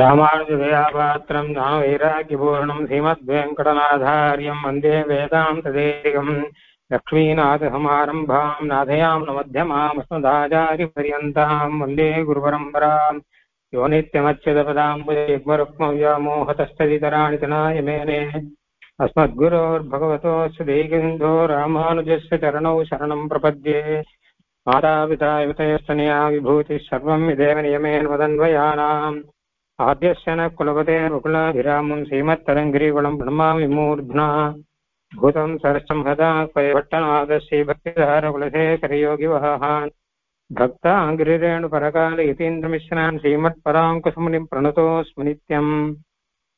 रामानुजदयापात्रम् नामवैराग्यपूर्णम् श्रीमद्वेङ्कटनाथार्यम् वंदे वेदान्तदेकम् लक्ष्मीनाथसमारम्भाम् नाथयाम् न मध्यमास्मदाचार्यपर्यता वंदे गुरुपरम्पराम् यो नित्यमच्छदपदाम्बुजग्मरुक्मव्यामोहतस्तदितराणि तनाय मेने अस्मद्गुरोर्भगवतोऽस्य देकिन्धो रामानुजस्य चरणौ शरणम् प्रपद्ये। माता पिता विभूतिः सर्वम् विदेव नियमेन वदन्वयानाम्। आद्यश्चन कुलपते रुकुलभिरामं श्रीमत्तरङ्गिरिकुलं प्रणमामि मूर्ध्ना भूतं सरसंहदा पयभट्टनादश्री भक्तिधारकुलसे करयोगिवहान् भक्ताङ्गिरिरेणुपरकाल यतीन्द्रमिश्रान् श्रीमत्पराङ्कुशमुनिं प्रणतोऽस्मि नित्यम्।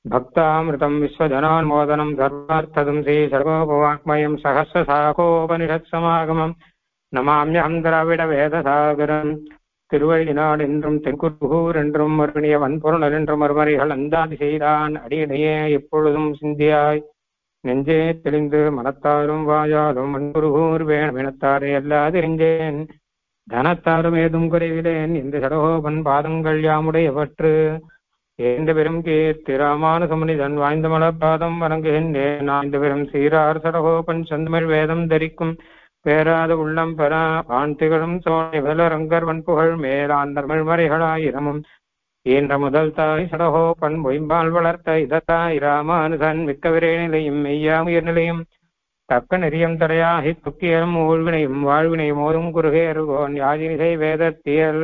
भक्तामृतं विश्वजनान्मोदनं सर्वार्थदं श्रीसर्वोपवाङ्मयं सहस्रशाखोपनिषत्समागमं नमाम्यहं द्राविडवेदसागरम्। வேதசாகரம் என்றும் தென்குருகூர் என்றும் மறுபடிய வன்பொருள் என்றும் மறுமறைகள் அந்தாதி செய்தான். அடியிடையே எப்பொழுதும் சிந்தியாய். நெஞ்சே தெளிந்து மனத்தாரும் வாயாலும் வன்புருகூர் வேணும் அல்லாதிருந்தேன் தனத்தாரும் ஏதும் குறைவிலேன். இந்த சடகோபன் பாதங்கள் யாமுடையவற்று. ஏந்த பெரும் கீர்த்தி ராமானுசமுனிதன் வாய்ந்த மலப்பாதம் வணங்குகின்றேன். ஆய்ந்த பெரும் சீரார் சடகோபன் செந்தமிழ் வேதம் தரிக்கும். பேராத உள்ளம் பெறா ஆண் திகழும் சோழி வலரங்கர் வன்புகழ் மேலாந்தர் மறைகளாயிரமும் ஈன்ற முதல் தாய் சடகோ பண் பொய்பால் வளர்த்த இதத்தாய் ராமானுதன் மிக்க விரை நிலையும் மெய்யா உயர் நிலையும். தக்க நெறியம் தடையாகி துக்கியலும் ஊழ்வினையும் வாழ்வினையும் ஓதும் குருகேருகோன் யாதினிசை வேதத்தியல்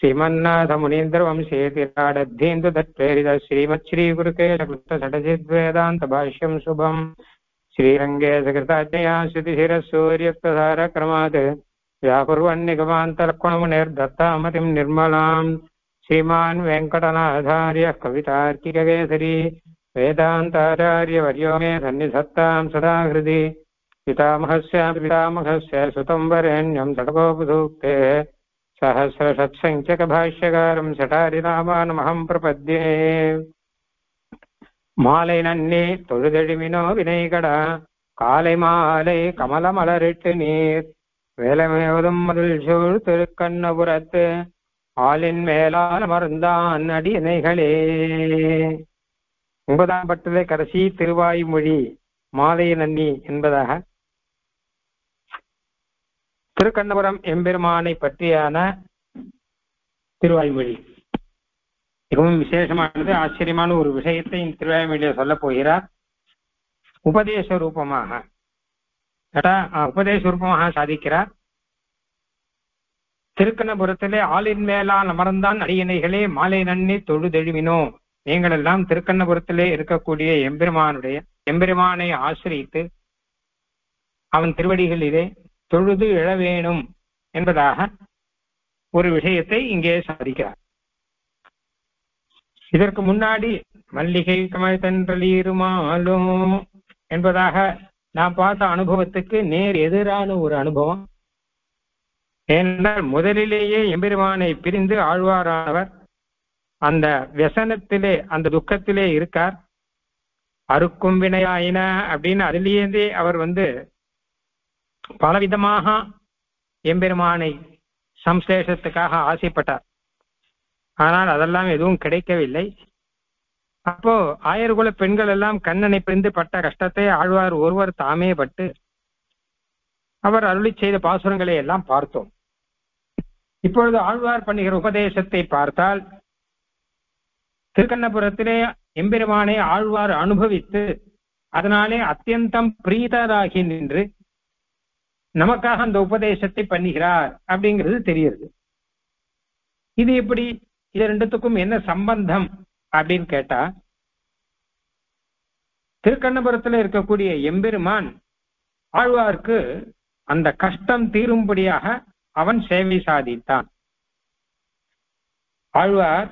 ஸ்ரீமன்னாத முனீந்திர வம்சே திராடத்தீந்து தத்வேரித ஸ்ரீமத் ஸ்ரீ குருகே கிருத்த சடஜித் வேதாந்த பாஷ்யம் சுபம். श्रीरङ्गे सकृताज्ञया श्रुतिशिरसूर्यक्तधारक्रमात् व्याकुर्वन्निगमान्तलक्ष्मणमुनिर्दत्तामतिम् निर्मलाम् श्रीमान् वेङ्कटनाधार्यः कवितार्किककेसरी वेदान्ताचार्यवर्यो मे सन्निधत्ताम् सदा हृदि पितामहस्य पितामहस्य सुतम् वरेण्यम् षड्गोपधूक्तेः सहस्रषत्सङ्ख्यकभाष्यकारम् शठारिरामानमहम् प्रपद्ये। மாலை நன்னே தொழுதெழுமினோ வினைகடா. காலை மாலை கமல மலரிட்டு நீர். வேலமேவதும் மதில் சூழ் திருக்கண்ணபுரத்து. ஆளின் மேலால் அமர்ந்தான் அடியணைகளே. ஒன்பதாம் பட்டதை கடைசி திருவாய்மொழி மாலை நன்னி என்பதாக. திருக்கண்ணபுரம் எம்பெருமானை பற்றியான திருவாய்மொழி மிகவும் விசேஷமானது ஆச்சரியமான ஒரு விஷயத்தை இந்த திருவாய்மொழியை சொல்ல போகிறார். உபதேச ரூபமாக. உபதேச ரூபமாக சாதிக்கிறார். திருக்கண்ணபுரத்திலே ஆளின் மேலால் அமர்ந்தான் அடியணைகளே மாலை நன்னி தொழுதெழுவினோ நீங்கள் எல்லாம் திருக்கண்ணபுரத்திலே இருக்கக்கூடிய எம்பெருமானுடைய எம்பெருமானை ஆசிரியத்து அவன் திருவடிகளிலே தொழுது எழ வேணும் என்பதாக ஒரு விஷயத்தை இங்கே சாதிக்கிறார். இதற்கு முன்னாடி மல்லிகை கமழ்தன்றலீருமாலும் என்பதாக நான் பார்த்த அனுபவத்துக்கு நேர் எதிரான ஒரு அனுபவம். ஏனென்றால் முதலிலேயே எம்பெருமானை பிரிந்து ஆழ்வாரானவர் அந்த व्यசனத்திலே அந்த துக்கத்திலே இருக்கார். அறுக்கும் வினையாயின அப்படின்னு அதிலேந்தே அவர் வந்து பலவிதமாக எம்பெருமானை சம்சேஷத்துக்காக ஆசைப்பட்டார். ஆனால் அதெல்லாம் எதுவும் கிடைக்கவில்லை. அப்போ ஆயர்குல பெண்கள் எல்லாம் கண்ணனை பிரிந்து பட்ட கஷ்டத்தை ஆழ்வார் ஒருவர் தாமே பட்டு அவர் அருளி செய்த பாசுரங்களை எல்லாம் பார்த்தோம். இப்பொழுது ஆழ்வார் பண்ணுகிற உபதேசத்தை பார்த்தால் திருக்கண்ணபுரத்திலே எம்பெருமானை ஆழ்வார் அனுபவித்து அதனாலே அத்தியந்தம் பிரீதராகி நின்று நமக்காக அந்த உபதேசத்தை பண்ணுகிறார் அப்படிங்கிறது தெரியுது இது எப்படி? இது ரெண்டுத்துக்கும் என்ன சம்பந்தம் அப்படின்னு கேட்டா திருக்கண்ணபுரத்துல இருக்கக்கூடிய எம்பெருமான் ஆழ்வார்க்கு அந்த கஷ்டம் தீரும்படியாக அவன் சேவை சாதித்தான். ஆழ்வார்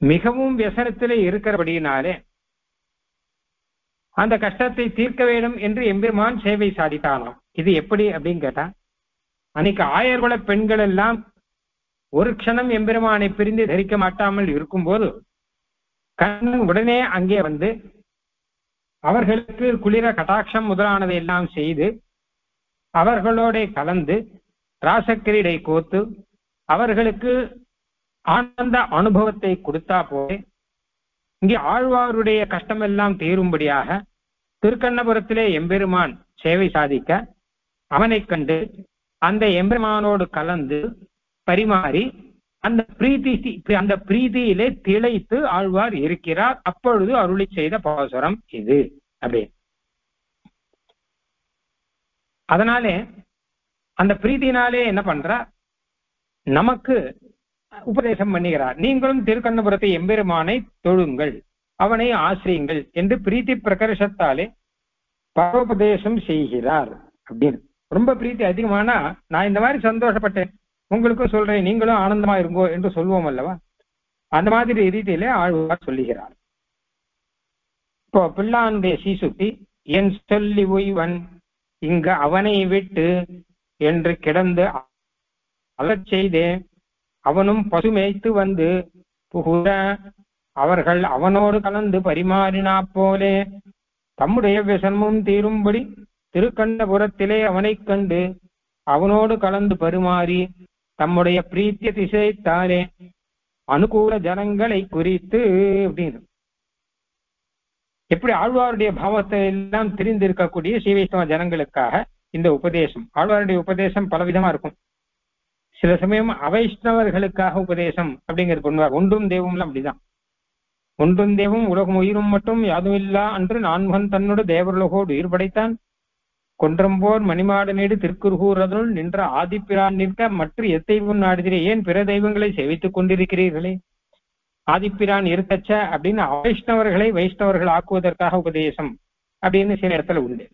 மிகவும் வியசனத்திலே இருக்கிறபடியினாலே அந்த கஷ்டத்தை தீர்க்க வேண்டும் என்று எம்பெருமான் சேவை சாதித்தானாம். இது எப்படி அப்படின்னு கேட்டா அன்னைக்கு ஆயர்குல பெண்கள் எல்லாம் ஒரு க்ஷணம் எம்பெருமானை பிரிந்து தரிக்க மாட்டாமல் இருக்கும்போது கண்ணன் உடனே அங்கே வந்து அவர்களுக்கு குளிர கட்டாட்சம் முதலானதை எல்லாம் செய்து அவர்களோட கலந்து ராசக்கிரீடை கோத்து அவர்களுக்கு ஆனந்த அனுபவத்தை கொடுத்தா போதே இங்கே ஆழ்வாருடைய கஷ்டமெல்லாம் தீரும்படியாக திருக்கண்ணபுரத்திலே எம்பெருமான் சேவை சாதிக்க அவனைக் கண்டு அந்த எம்பெருமானோடு கலந்து பரிமாறி அந்த பிரீத்தி அந்த பிரீதியிலே திளைத்து ஆழ்வார் இருக்கிறார். அப்பொழுது அருளி செய்த பாசுரம் இது. அப்படி. அதனாலே அந்த பிரீத்தினாலே என்ன பண்றார் நமக்கு உபதேசம் பண்ணுகிறார். நீங்களும் திருக்கண்ணபுரத்தை எம்பெருமானை தொழுங்கள். அவனை ஆசிரியுங்கள் என்று பிரீத்தி பிரகர்ஷத்தாலே பரோபதேசம் செய்கிறார். அப்படின்னு. ரொம்ப பிரீத்தி அதிகமானா நான் இந்த மாதிரி சந்தோஷப்பட்டேன். உங்களுக்கும் சொல்றேன் நீங்களும் ஆனந்தமா இருங்கோ என்று சொல்வோம் அல்லவா? அந்த மாதிரி ரீதியிலே ஆழ்வார் சொல்லுகிறார். இப்போ பிள்ளானுடைய சீசுத்தி என் சொல்லி உய்வன் இங்க அவனை விட்டு என்று கிடந்து அலச் செய்தேன். அவனும் பசுமேய்த்து வந்து புகுத அவர்கள் அவனோடு கலந்து பரிமாறினா போலே. தம்முடைய விசனமும் தீரும்படி திருக்கண்டபுரத்திலே அவனைக் கண்டு அவனோடு கலந்து பரிமாறி தம்முடைய பிரீத்திய திசைத்தாலே அனுகூல ஜனங்களை குறித்து அப்படின்னு எப்படி ஆழ்வாருடைய பாவத்தை எல்லாம் தெரிந்திருக்கக்கூடிய ஸ்ரீவைஷ்ணவ ஜனங்களுக்காக இந்த உபதேசம். ஆழ்வாருடைய உபதேசம் பலவிதமா இருக்கும். சில சமயம் அவைஷ்ணவர்களுக்காக உபதேசம் அப்படிங்கிறது பண்ணுவார். ஒன்றும் தெய்வம்லாம் அப்படிதான். ஒன்றும் தெய்வம் உலகம் உயிரும் மட்டும் யாதும் இல்லா அன்று நான்மகன் தன்னோடு தேவருலகோடு உயிர் படைத்தான். கொன்றம்போர் மணிமாடனேடு திருக்குறுகூரதுள் நின்ற ஆதிப்பிரான் நிற்க மற்ற எத்தைவும் நாடுகிறே? ஏன் பிற தெய்வங்களை சேவித்துக் கொண்டிருக்கிறீர்களே? ஆதிப்பிரான் இருக்கச்ச அப்படின்னு வைஷ்ணவர்களை வைஷ்ணவர்கள் ஆக்குவதற்காக உபதேசம் அப்படின்னு சில இடத்துல உண்டு.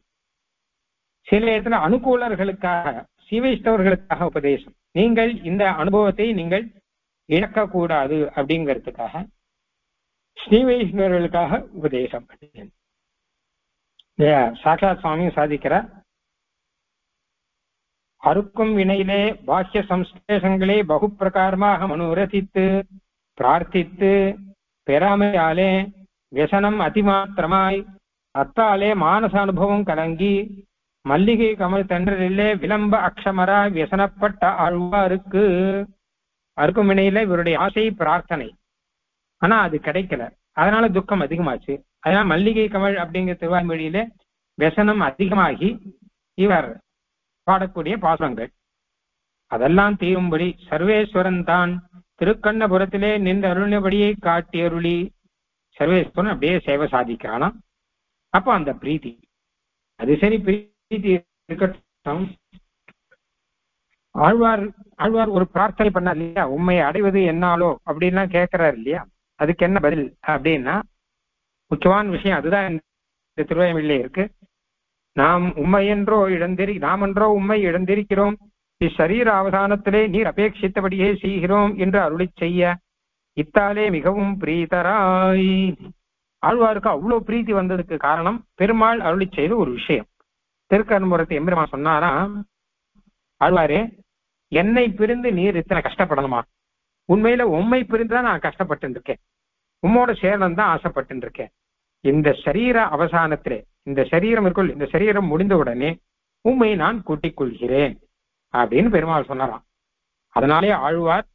சில இடத்துல அனுகூலர்களுக்காக சீவைஷ்ணவர்களுக்காக உபதேசம். நீங்கள் இந்த அனுபவத்தை நீங்கள் இழக்கக்கூடாது அப்படிங்கிறதுக்காக ஸ்ரீ வைஷ்ணவர்களுக்காக உபதேசம். சாட்சாத் சுவாமியும் சாதிக்கிறார் அறுக்கும் வினையிலே பாக்கிய சம்ஸ்லேஷங்களே பகு பிரகாரமாக மனுரசித்து பிரார்த்தித்து பெறாமையாலே வியசனம் அதிமாத்திரமாய் அத்தாலே மானச அனுபவம் கலங்கி மல்லிகை கமல் தன்றரிலே விளம்ப அக்ஷமரா வியசனப்பட்ட ஆழ்வாருக்கு அறுக்கும் வினையில இவருடைய ஆசை பிரார்த்தனை. ஆனா அது கிடைக்கல. அதனால துக்கம் அதிகமாச்சு. அதனால மல்லிகை கமல் அப்படிங்கிற திருவாய்மொழியில வியசனம் அதிகமாகி இவர் பாடக்கூடிய பாசங்கள் அதெல்லாம் தீரும்படி சர்வேஸ்வரன் தான் திருக்கண்ணபுரத்திலே நின்று அருளினபடியை காட்டி அருளி சர்வேஸ்வரன் அப்படியே சேவை சாதிக்கிறானா அப்ப அந்த பிரீத்தி. அது சரி பிரீத்தி இருக்கட்டும். ஆழ்வார் ஆழ்வார் ஒரு பிரார்த்தனை பண்ணார் இல்லையா? உண்மையை அடைவது என்னாலோ அப்படின்லாம் கேட்கிறார் இல்லையா? அதுக்கு என்ன பதில் அப்படின்னா முக்கியமான விஷயம் அதுதான். இந்த திருவயமில்லை இருக்கு. நாம் உண்மையென்றோ இழந்திரி நாம் என்றோ உண்மை இழந்திருக்கிறோம். இச்சரீர அவதானத்திலே நீர் அபேட்சித்தபடியே செய்கிறோம் என்று அருளி செய்ய இத்தாலே மிகவும் பிரீதராய். ஆழ்வாருக்கு அவ்வளவு பிரீத்தி வந்ததுக்கு காரணம் பெருமாள் அருளி செய்த ஒரு விஷயம். திருக்கரும்புரத்தை எம்பெருமா சொன்னாரா ஆழ்வாரே என்னை பிரிந்து நீர் இத்தனை கஷ்டப்படணுமா? உண்மையில உண்மை பிரிந்து தான் நான் கஷ்டப்பட்டு இருக்கேன். உம்மோட சேரணும் தான் ஆசைப்பட்டு இருக்கேன். இந்த சரீர அவசானத்திலே இந்த சரீரம் இருக்குள் இந்த சரீரம் முடிந்த உடனே உண்மை நான் கூட்டிக் கொள்கிறேன் அப்படின்னு பெருமாள் சொன்னாராம். அதனாலே ஆழ்வார்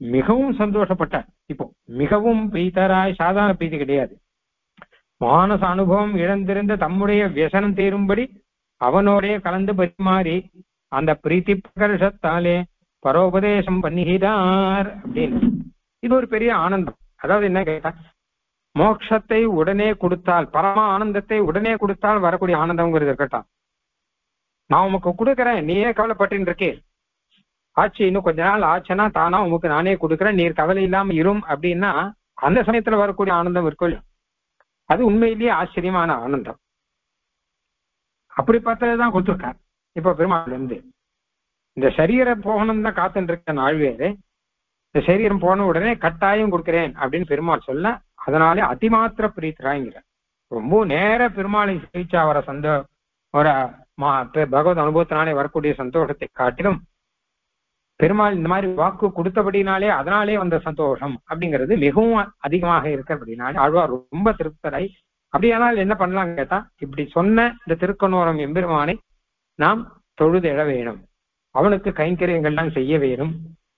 மிகவும் சந்தோஷப்பட்டார். இப்போ மிகவும் பெய்தராய் சாதாரண பிரீத்தி கிடையாது. மானச அனுபவம் இழந்திருந்த தம்முடைய வியசனம் தீரும்படி அவனோடே கலந்து பரிமாறி அந்த பிரீத்தி பிரகர்ஷத்தாலே பரோபதேசம் பண்ணுகிறார் அப்படின்னு. இது ஒரு பெரிய ஆனந்தம். அதாவது என்ன கேட்டா மோட்சத்தை உடனே கொடுத்தால் பரம ஆனந்தத்தை உடனே கொடுத்தால் வரக்கூடிய ஆனந்தம்ங்கிறது இருக்கட்டும். நான் உமக்கு கொடுக்குறேன் நீயே கவலைப்பட்டு இருக்கே ஆச்சு இன்னும் கொஞ்ச நாள் ஆச்சுன்னா தானா உமக்கு நானே கொடுக்குறேன் நீர் கவலை இல்லாம இரும் அப்படின்னா அந்த சமயத்துல வரக்கூடிய ஆனந்தம் இருக்கும். அது உண்மையிலேயே ஆச்சரியமான ஆனந்தம். அப்படி பார்த்ததுதான் கொடுத்துருக்கார். இப்ப பெருமாள் இருந்து இந்த சரீரம் போகணும் தான் காத்துட்டு இருக்க ஆழ்வேறு இந்த சரீரம் போன உடனே கட்டாயம் கொடுக்குறேன் அப்படின்னு பெருமாள் சொல்ல அதனாலே அதிமாத்திர பிரீத்தராங்கிற ரொம்ப நேர பெருமாளை சேவிச்சா வர சந்தோ ஒரு பகவத் அனுபவத்தினாலே வரக்கூடிய சந்தோஷத்தை காட்டிலும் பெருமாள் இந்த மாதிரி வாக்கு கொடுத்தபடினாலே அதனாலே வந்த சந்தோஷம் அப்படிங்கிறது மிகவும் அதிகமாக இருக்கிறபடினாலே ஆழ்வார் ரொம்ப திருப்தராய் அப்படியானால் என்ன பண்ணலாம் கேட்டா இப்படி சொன்ன இந்த திருக்கணோரம் எம்பெருமானை நாம் தொழுது எழ வேணும். அவனுக்கு கைங்கரியங்கள்லாம் செய்ய வேணும்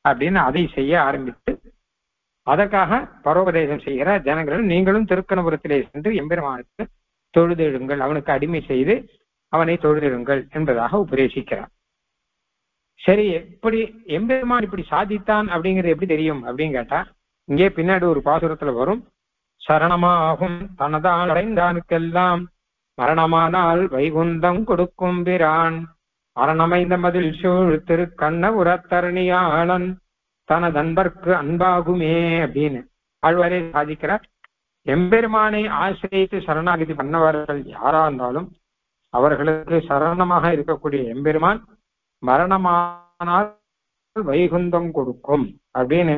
அப்படின்னு அதை செய்ய ஆரம்பித்து அதற்காக பரோபதேசம் செய்கிற ஜனங்களும் நீங்களும் திருக்கணபுரத்திலே சென்று எம்பெருமானுக்கு தொழுதிடுங்கள். அவனுக்கு அடிமை செய்து அவனை தொழுதிடுங்கள் என்பதாக உபதேசிக்கிறார். சரி எப்படி எம்பெருமான் இப்படி சாதித்தான் அப்படிங்கிறது எப்படி தெரியும் அப்படின்னு கேட்டா இங்கே பின்னாடி ஒரு பாசுரத்துல வரும். சரணமாகும் தனதால் அடைந்தானுக்கெல்லாம் மரணமானால் வைகுந்தம் கொடுக்கும் பிரான். அரணமைந்த மதில் சூழ் திருக்கண்ண உரத்தரணியாளன் தனது அன்பர்க்கு அன்பாகுமே அப்படின்னு ஆழ்வாரே சாதிக்கிறார் எம்பெருமானை ஆசிரியத்து சரணாகதி பண்ணவர்கள் யாரா இருந்தாலும் அவர்களுக்கு சரணமாக இருக்கக்கூடிய எம்பெருமான் மரணமானால் வைகுந்தம் கொடுக்கும் அப்படின்னு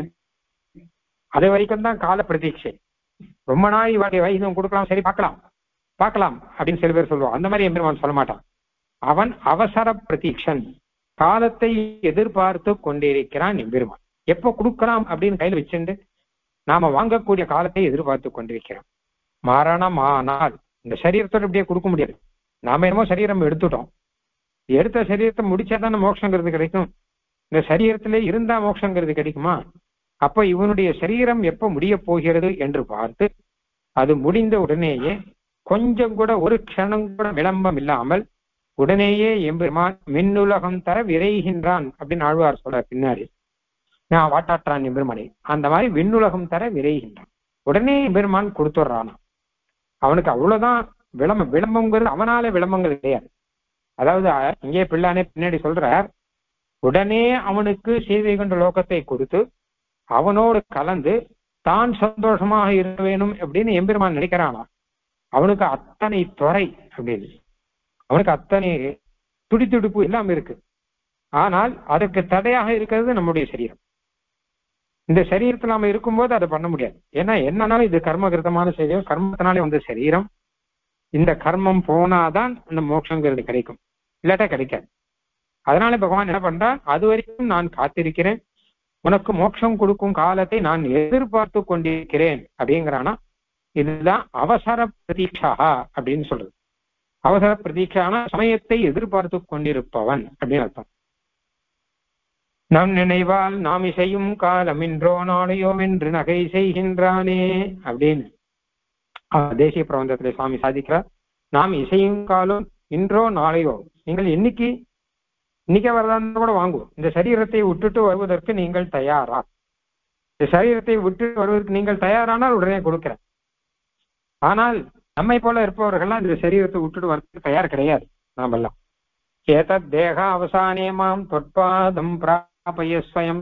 அது வரைக்கும் தான் கால பிரதீட்சை. ரொம்ப நாள் இவருடைய வைகுந்தம் கொடுக்கலாம் சரி பார்க்கலாம். பார்க்கலாம் அப்படின்னு சில பேர் சொல்லுவான் அந்த மாதிரி எம்பெருமான் சொல்ல மாட்டான். அவன் அவசர பிரதீட்சன். காலத்தை எதிர்பார்த்து கொண்டிருக்கிறான் எம்பெருமான். எப்போ கொடுக்கலாம் அப்படின்னு கையில் வச்சுண்டு நாம வாங்கக்கூடிய காலத்தை எதிர்பார்த்து கொண்டிருக்கிறோம். மரணமானால் இந்த சரீரத்தோட இப்படியே கொடுக்க முடியாது. நாம என்னமோ சரீரம் எடுத்துட்டோம். எடுத்த சரீரத்தை முடிச்சாதானே மோட்சங்கிறது கிடைக்கும். இந்த சரீரத்திலே இருந்தா மோட்சங்கிறது கிடைக்குமா? அப்ப இவனுடைய சரீரம் எப்ப முடிய போகிறது என்று பார்த்து அது முடிந்த உடனேயே கொஞ்சம் கூட ஒரு க்ஷணம் கூட விளம்பம் இல்லாமல் உடனேயே எம்பெருமான் மின்னுலகம் தர விரைகின்றான் அப்படின்னு ஆழ்வார் சொல்ற பின்னாடி. நான் வாட்டாற்றான் எம்பெருமானை. அந்த மாதிரி விண்ணுலகம் தர விரைகின்றான். உடனே எம்பெருமான் கொடுத்துட்றானா அவனுக்கு அவ்வளவுதான் விளம்பம் விளம்பங்கிறது அவனால விளம்பங்கள் கிடையாது. அதாவது இங்கே பிள்ளானே பின்னாடி சொல்றார் உடனே அவனுக்கு சீதை கொண்ட லோகத்தை கொடுத்து அவனோடு கலந்து தான் சந்தோஷமாக இருக்க வேணும் அப்படின்னு எம்பெருமான் நினைக்கிறானா அவனுக்கு அத்தனை துறை அப்படின்னு. அவனுக்கு அத்தனை துடித்துடிப்பு எல்லாம் இருக்கு. ஆனால் அதற்கு தடையாக இருக்கிறது நம்முடைய சரீரம். இந்த சரீரத்தில் நாம இருக்கும்போது அதை பண்ண முடியாது. ஏன்னா என்னன்னாலும் இது கர்மகிருத்தமான சரீரம் கர்மத்தினாலே வந்த சரீரம். இந்த கர்மம் போனாதான் இந்த மோட்சங்கிறது கிடைக்கும். இல்லாட்டா கிடைக்காது. அதனால பகவான் என்ன பண்றான் அது வரைக்கும் நான் காத்திருக்கிறேன். உனக்கு மோட்சம் கொடுக்கும் காலத்தை நான் எதிர்பார்த்து கொண்டிருக்கிறேன் அப்படிங்கிறானா? இதுதான் அவசர பிரதீட்சா அப்படின்னு சொல்றது. அவசர பிரதீட்சான சமயத்தை எதிர்பார்த்து கொண்டிருப்பவன் அப்படின்னு அர்த்தம். நம் நினைவால் நாம் இசையும் காலம் இன்றோ நாளையோ என்று நகை செய்கின்றானே அப்படின்னு தேசிய பிரபந்தத்திலே சுவாமி சாதிக்கிறார். நாம் இசையும் காலம் இன்றோ நாளையோ நீங்கள் இன்னைக்கு இன்னைக்கே வரதான் கூட வாங்குவோம். இந்த சரீரத்தை விட்டுட்டு வருவதற்கு நீங்கள் தயாரா? இந்த சரீரத்தை விட்டு வருவதற்கு நீங்கள் தயாரானால் உடனே கொடுக்கிறேன். ஆனால் நம்மை போல இருப்பவர்கள்லாம் இந்த சரீரத்தை விட்டுட்டு வரதுக்கு தயார் கிடையாது நாமெல்லாம். ஏதத் தேக அவசானே மாம் தொற்பாதம் ஸ்வயம்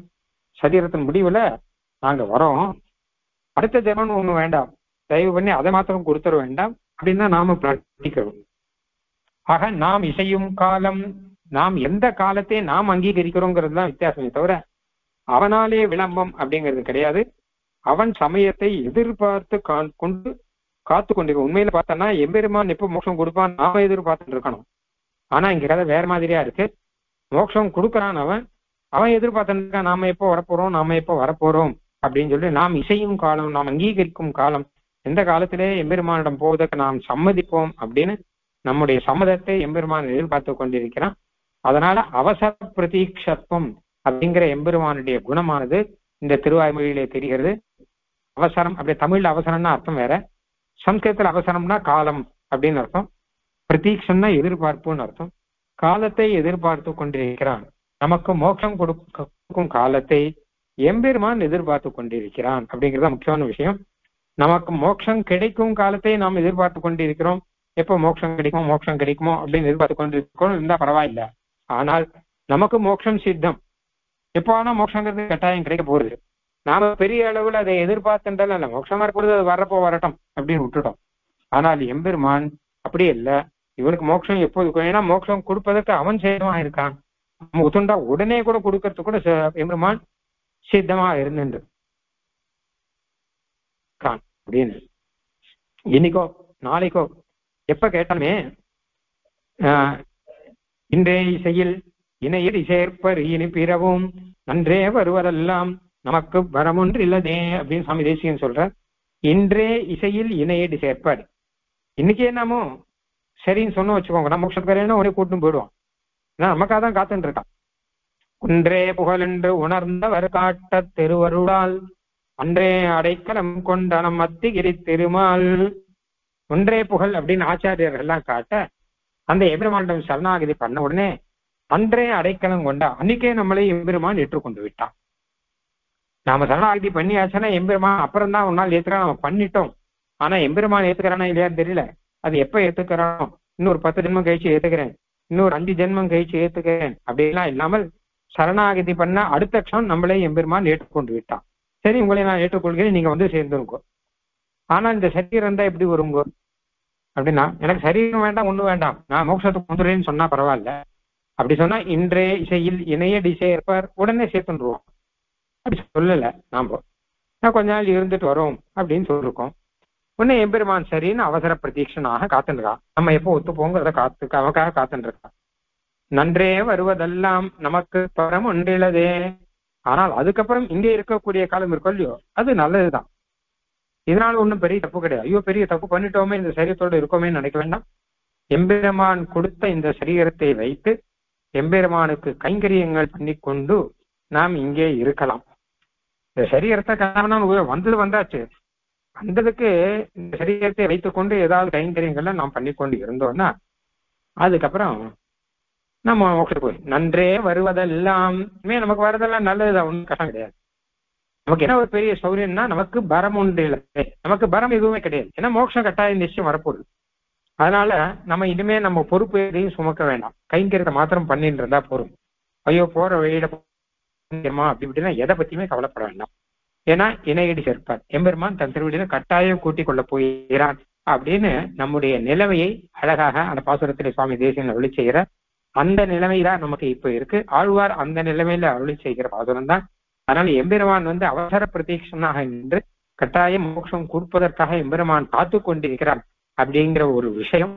சரீரத்தின் முடிவுல நாங்க வரோம். அடுத்த ஜென்மம் ஒண்ணு வேண்டாம். தயவு பண்ணி அதை மாத்திரம் கொடுத்துட வேண்டாம். அப்படின்னு தான் நாம பிரார்த்திக்கிறோம். ஆக நாம் இசையும் காலம் நாம் எந்த காலத்தை நாம் அங்கீகரிக்கிறோங்கிறது தான் வித்தியாசமே தவிர அவனாலே விளம்பம் அப்படிங்கிறது கிடையாது. அவன் சமயத்தை எதிர்பார்த்து கொண்டு காத்து கொண்டிருக்க உண்மையில பார்த்தோன்னா எம்பெருமான் எப்போ மோட்சம் கொடுப்பான் நாம எதிர்பார்த்துட்டு இருக்கணும். ஆனா இங்க கதை வேற மாதிரியா இருக்கு. மோட்சம் கொடுக்கறான் அவன் அவன் எதிர்பார்த்தா நாம எப்போ வரப்போறோம் நாம எப்போ வரப்போறோம் அப்படின்னு சொல்லி நாம் இசையும் காலம் நாம் அங்கீகரிக்கும் காலம் எந்த காலத்திலே எம்பெருமானிடம் போவதற்கு நாம் சம்மதிப்போம் அப்படின்னு நம்முடைய சம்மதத்தை எம்பெருமான் எதிர்பார்த்து கொண்டிருக்கிறான். அதனால அவசர பிரதீட்சத்துவம் அப்படிங்கிற எம்பெருமானுடைய குணமானது இந்த திருவாய்மொழியிலே தெரிகிறது. அவசரம் அப்படி தமிழ்ல அவசரம்னா அர்த்தம் வேற. சம்ஸ்கிருதத்துல அவசரம்னா காலம் அப்படின்னு அர்த்தம். பிரதீட்சம்னா எதிர்பார்ப்புன்னு அர்த்தம். காலத்தை எதிர்பார்த்து கொண்டிருக்கிறான். நமக்கு மோட்சம் கொடுக்கும் காலத்தை எம்பெருமான் எதிர்பார்த்து கொண்டிருக்கிறான். அப்படிங்கிறது முக்கியமான விஷயம். நமக்கு மோட்சம் கிடைக்கும் காலத்தை நாம் எதிர்பார்த்து கொண்டிருக்கிறோம். எப்போ மோட்சம் கிடைக்குமோ மோட்சம் கிடைக்குமோ அப்படின்னு எதிர்பார்த்து கொண்டிருக்கிறோம் இருந்தா பரவாயில்ல. ஆனால் நமக்கு மோட்சம் சித்தம். எப்போ ஆனா மோட்சங்கிறது கட்டாயம் கிடைக்க போகுது. நாம பெரிய அளவுல அதை எதிர்பார்த்துட்டாலும் இல்லை மோட்சமா இருக்கிறது அது வரப்போ வரட்டும் அப்படின்னு விட்டுட்டோம். ஆனால் எம்பெருமான் அப்படி இல்ல. இவனுக்கு மோட்சம் எப்போது ஏன்னா மோட்சம் கொடுப்பதற்கு அவன் சேதமா இருக்கான். முதுண்டா உடனே கூட கொடுக்கறது கூட எம்பெருமான் சித்தமா இருந்துட்டு கான் அப்படின்னு இன்னைக்கோ நாளைக்கோ எப்ப கேட்டாலுமே இன்றைய இசையில் இணையில் சேர்ப்பர் இனி பிறவும் நன்றே வருவரெல்லாம் நமக்கு வரமொன்று இல்லதே அப்படின்னு சுவாமி தேசிகன் சொல்ற இன்றே இசையில் இணையடி சேர்ப்பாடு இன்னைக்கே என்னமோ சரின்னு சொன்ன வச்சுக்கோங்க நம்ம மோட்சத்துக்காரனா உடனே கூட்டின்னு போயிடுவோம் நமக்காக தான் காத்துட்டு இருக்கான் குன்றே புகழென்று உணர்ந்தவர் காட்ட திருவருளால் அன்றே அடைக்கலம் கொண்ட நம் அத்திகிரி திருமால். ஒன்றே புகழ் அப்படின்னு ஆச்சாரியர்கள் எல்லாம் காட்ட அந்த எம்பெருமானிடம் சரணாகதி பண்ண உடனே அன்றே அடைக்கலம் கொண்டா அன்னைக்கே நம்மளை எம்பெருமான் ஏற்றுக்கொண்டு விட்டான். நாம சரணாகதி பண்ணியாச்சுன்னா எம்பெருமான் அப்புறம் தான் ஒரு நாள் ஏத்துக்கிறா நம்ம பண்ணிட்டோம். ஆனா எம்பெருமான் ஏத்துக்கிறானா இல்லையான்னு தெரியல. அது எப்ப ஏத்துக்கிறானோ இன்னொரு பத்து நிமிஷம் கழிச்சு ஏத்துக்கிறேன். இன்னொரு அஞ்சு ஜென்மம் கழிச்சு ஏத்துக்கிறேன். அப்படிலாம் இல்லாமல் சரணாகதி பண்ண அடுத்த க்ஷணம் நம்மளே எம்பெருமான் ஏற்றுக்கொண்டு விட்டான். சரி உங்களை நான் ஏற்றுக்கொள்கிறேன் நீங்க வந்து சேர்ந்துருங்கோ. ஆனா இந்த சரீரம் தான் எப்படி வருங்கோ? அப்படின்னா எனக்கு சரீரம் வேண்டாம் ஒண்ணும் வேண்டாம். நான் மோட்சத்துக்கு வந்துடுறேன்னு சொன்னா பரவாயில்ல. அப்படி சொன்னா இன்றைய இசையில் இணையடி சேர்ப்பார் உடனே சேர்த்துருவோம். அப்படி சொல்லல நாம. நான் கொஞ்ச நாள் இருந்துட்டு வரோம் அப்படின்னு சொல்லிருக்கோம். உன்னை எம்பெருமான் சரின்னு அவசர பிரதீட்சனாக காத்துன்றான் நம்ம எப்போ ஒத்து போங்கிறத காத்து அவக்காக காத்துட்டு நன்றே வருவதெல்லாம் நமக்கு பரம் ஒன்றிலதே ஆனால் அதுக்கப்புறம் இங்கே இருக்கக்கூடிய காலம் இருக்கோ இல்லையோ அது நல்லதுதான். இதனால ஒண்ணும் பெரிய தப்பு கிடையாது. ஐயோ பெரிய தப்பு பண்ணிட்டோமே இந்த சரீரத்தோடு இருக்கோமே நினைக்க வேண்டாம். எம்பெருமான் கொடுத்த இந்த சரீரத்தை வைத்து எம்பெருமானுக்கு கைங்கரியங்கள் பண்ணிக்கொண்டு நாம் இங்கே இருக்கலாம். இந்த சரீரத்தை காரணம் வந்தது வந்தாச்சு. அந்தளவுக்கு இந்த சரீரத்தை வைத்துக்கொண்டு ஏதாவது கைங்கரியங்கள்ல நாம் பண்ணிக்கொண்டு இருந்தோம்னா அதுக்கப்புறம் நம்ம மோட்சத்துக்கு போய் நன்றே வருவதெல்லாம். நமக்கு வரதெல்லாம் நல்லதுதான் ஒன்றும் கஷ்டம் கிடையாது. நமக்கு என்ன ஒரு பெரிய சௌரியம்னா நமக்கு பரம் உண்டு இல்லை. நமக்கு பரம் எதுவுமே கிடையாது. ஏன்னா மோட்சம் கட்டாயம் நிச்சயம் வரப்போகுது. அதனால நம்ம இனிமே நம்ம பொறுப்பு எதையும் சுமக்க வேண்டாம். கைங்கரியத்தை மாத்திரம் பண்ணிட்டு இருந்தா போதும். ஐயோ போற வழியில அப்படி இப்படின்னா எதை பத்தியுமே கவலைப்பட வேண்டாம். ஏன்னா இணையடி சேர்ப்பார். எம்பெருமான் தன் திருவடியில கட்டாயம் கூட்டிக் கொள்ள போகிறான் அப்படின்னு நம்முடைய நிலைமையை அழகாக அந்த பாசுரத்திலே சுவாமி தேசியன் அருளி செய்கிற அந்த நிலைமைதான் நமக்கு இப்ப இருக்கு. ஆழ்வார் அந்த நிலைமையில அருளி செய்கிற பாசுரம் தான். அதனால எம்பெருமான் வந்து அவசர பிரதீட்சனாக நின்று கட்டாயம் மோட்சம் கொடுப்பதற்காக எம்பெருமான் காத்து கொண்டிருக்கிறார் அப்படிங்கிற ஒரு விஷயம்.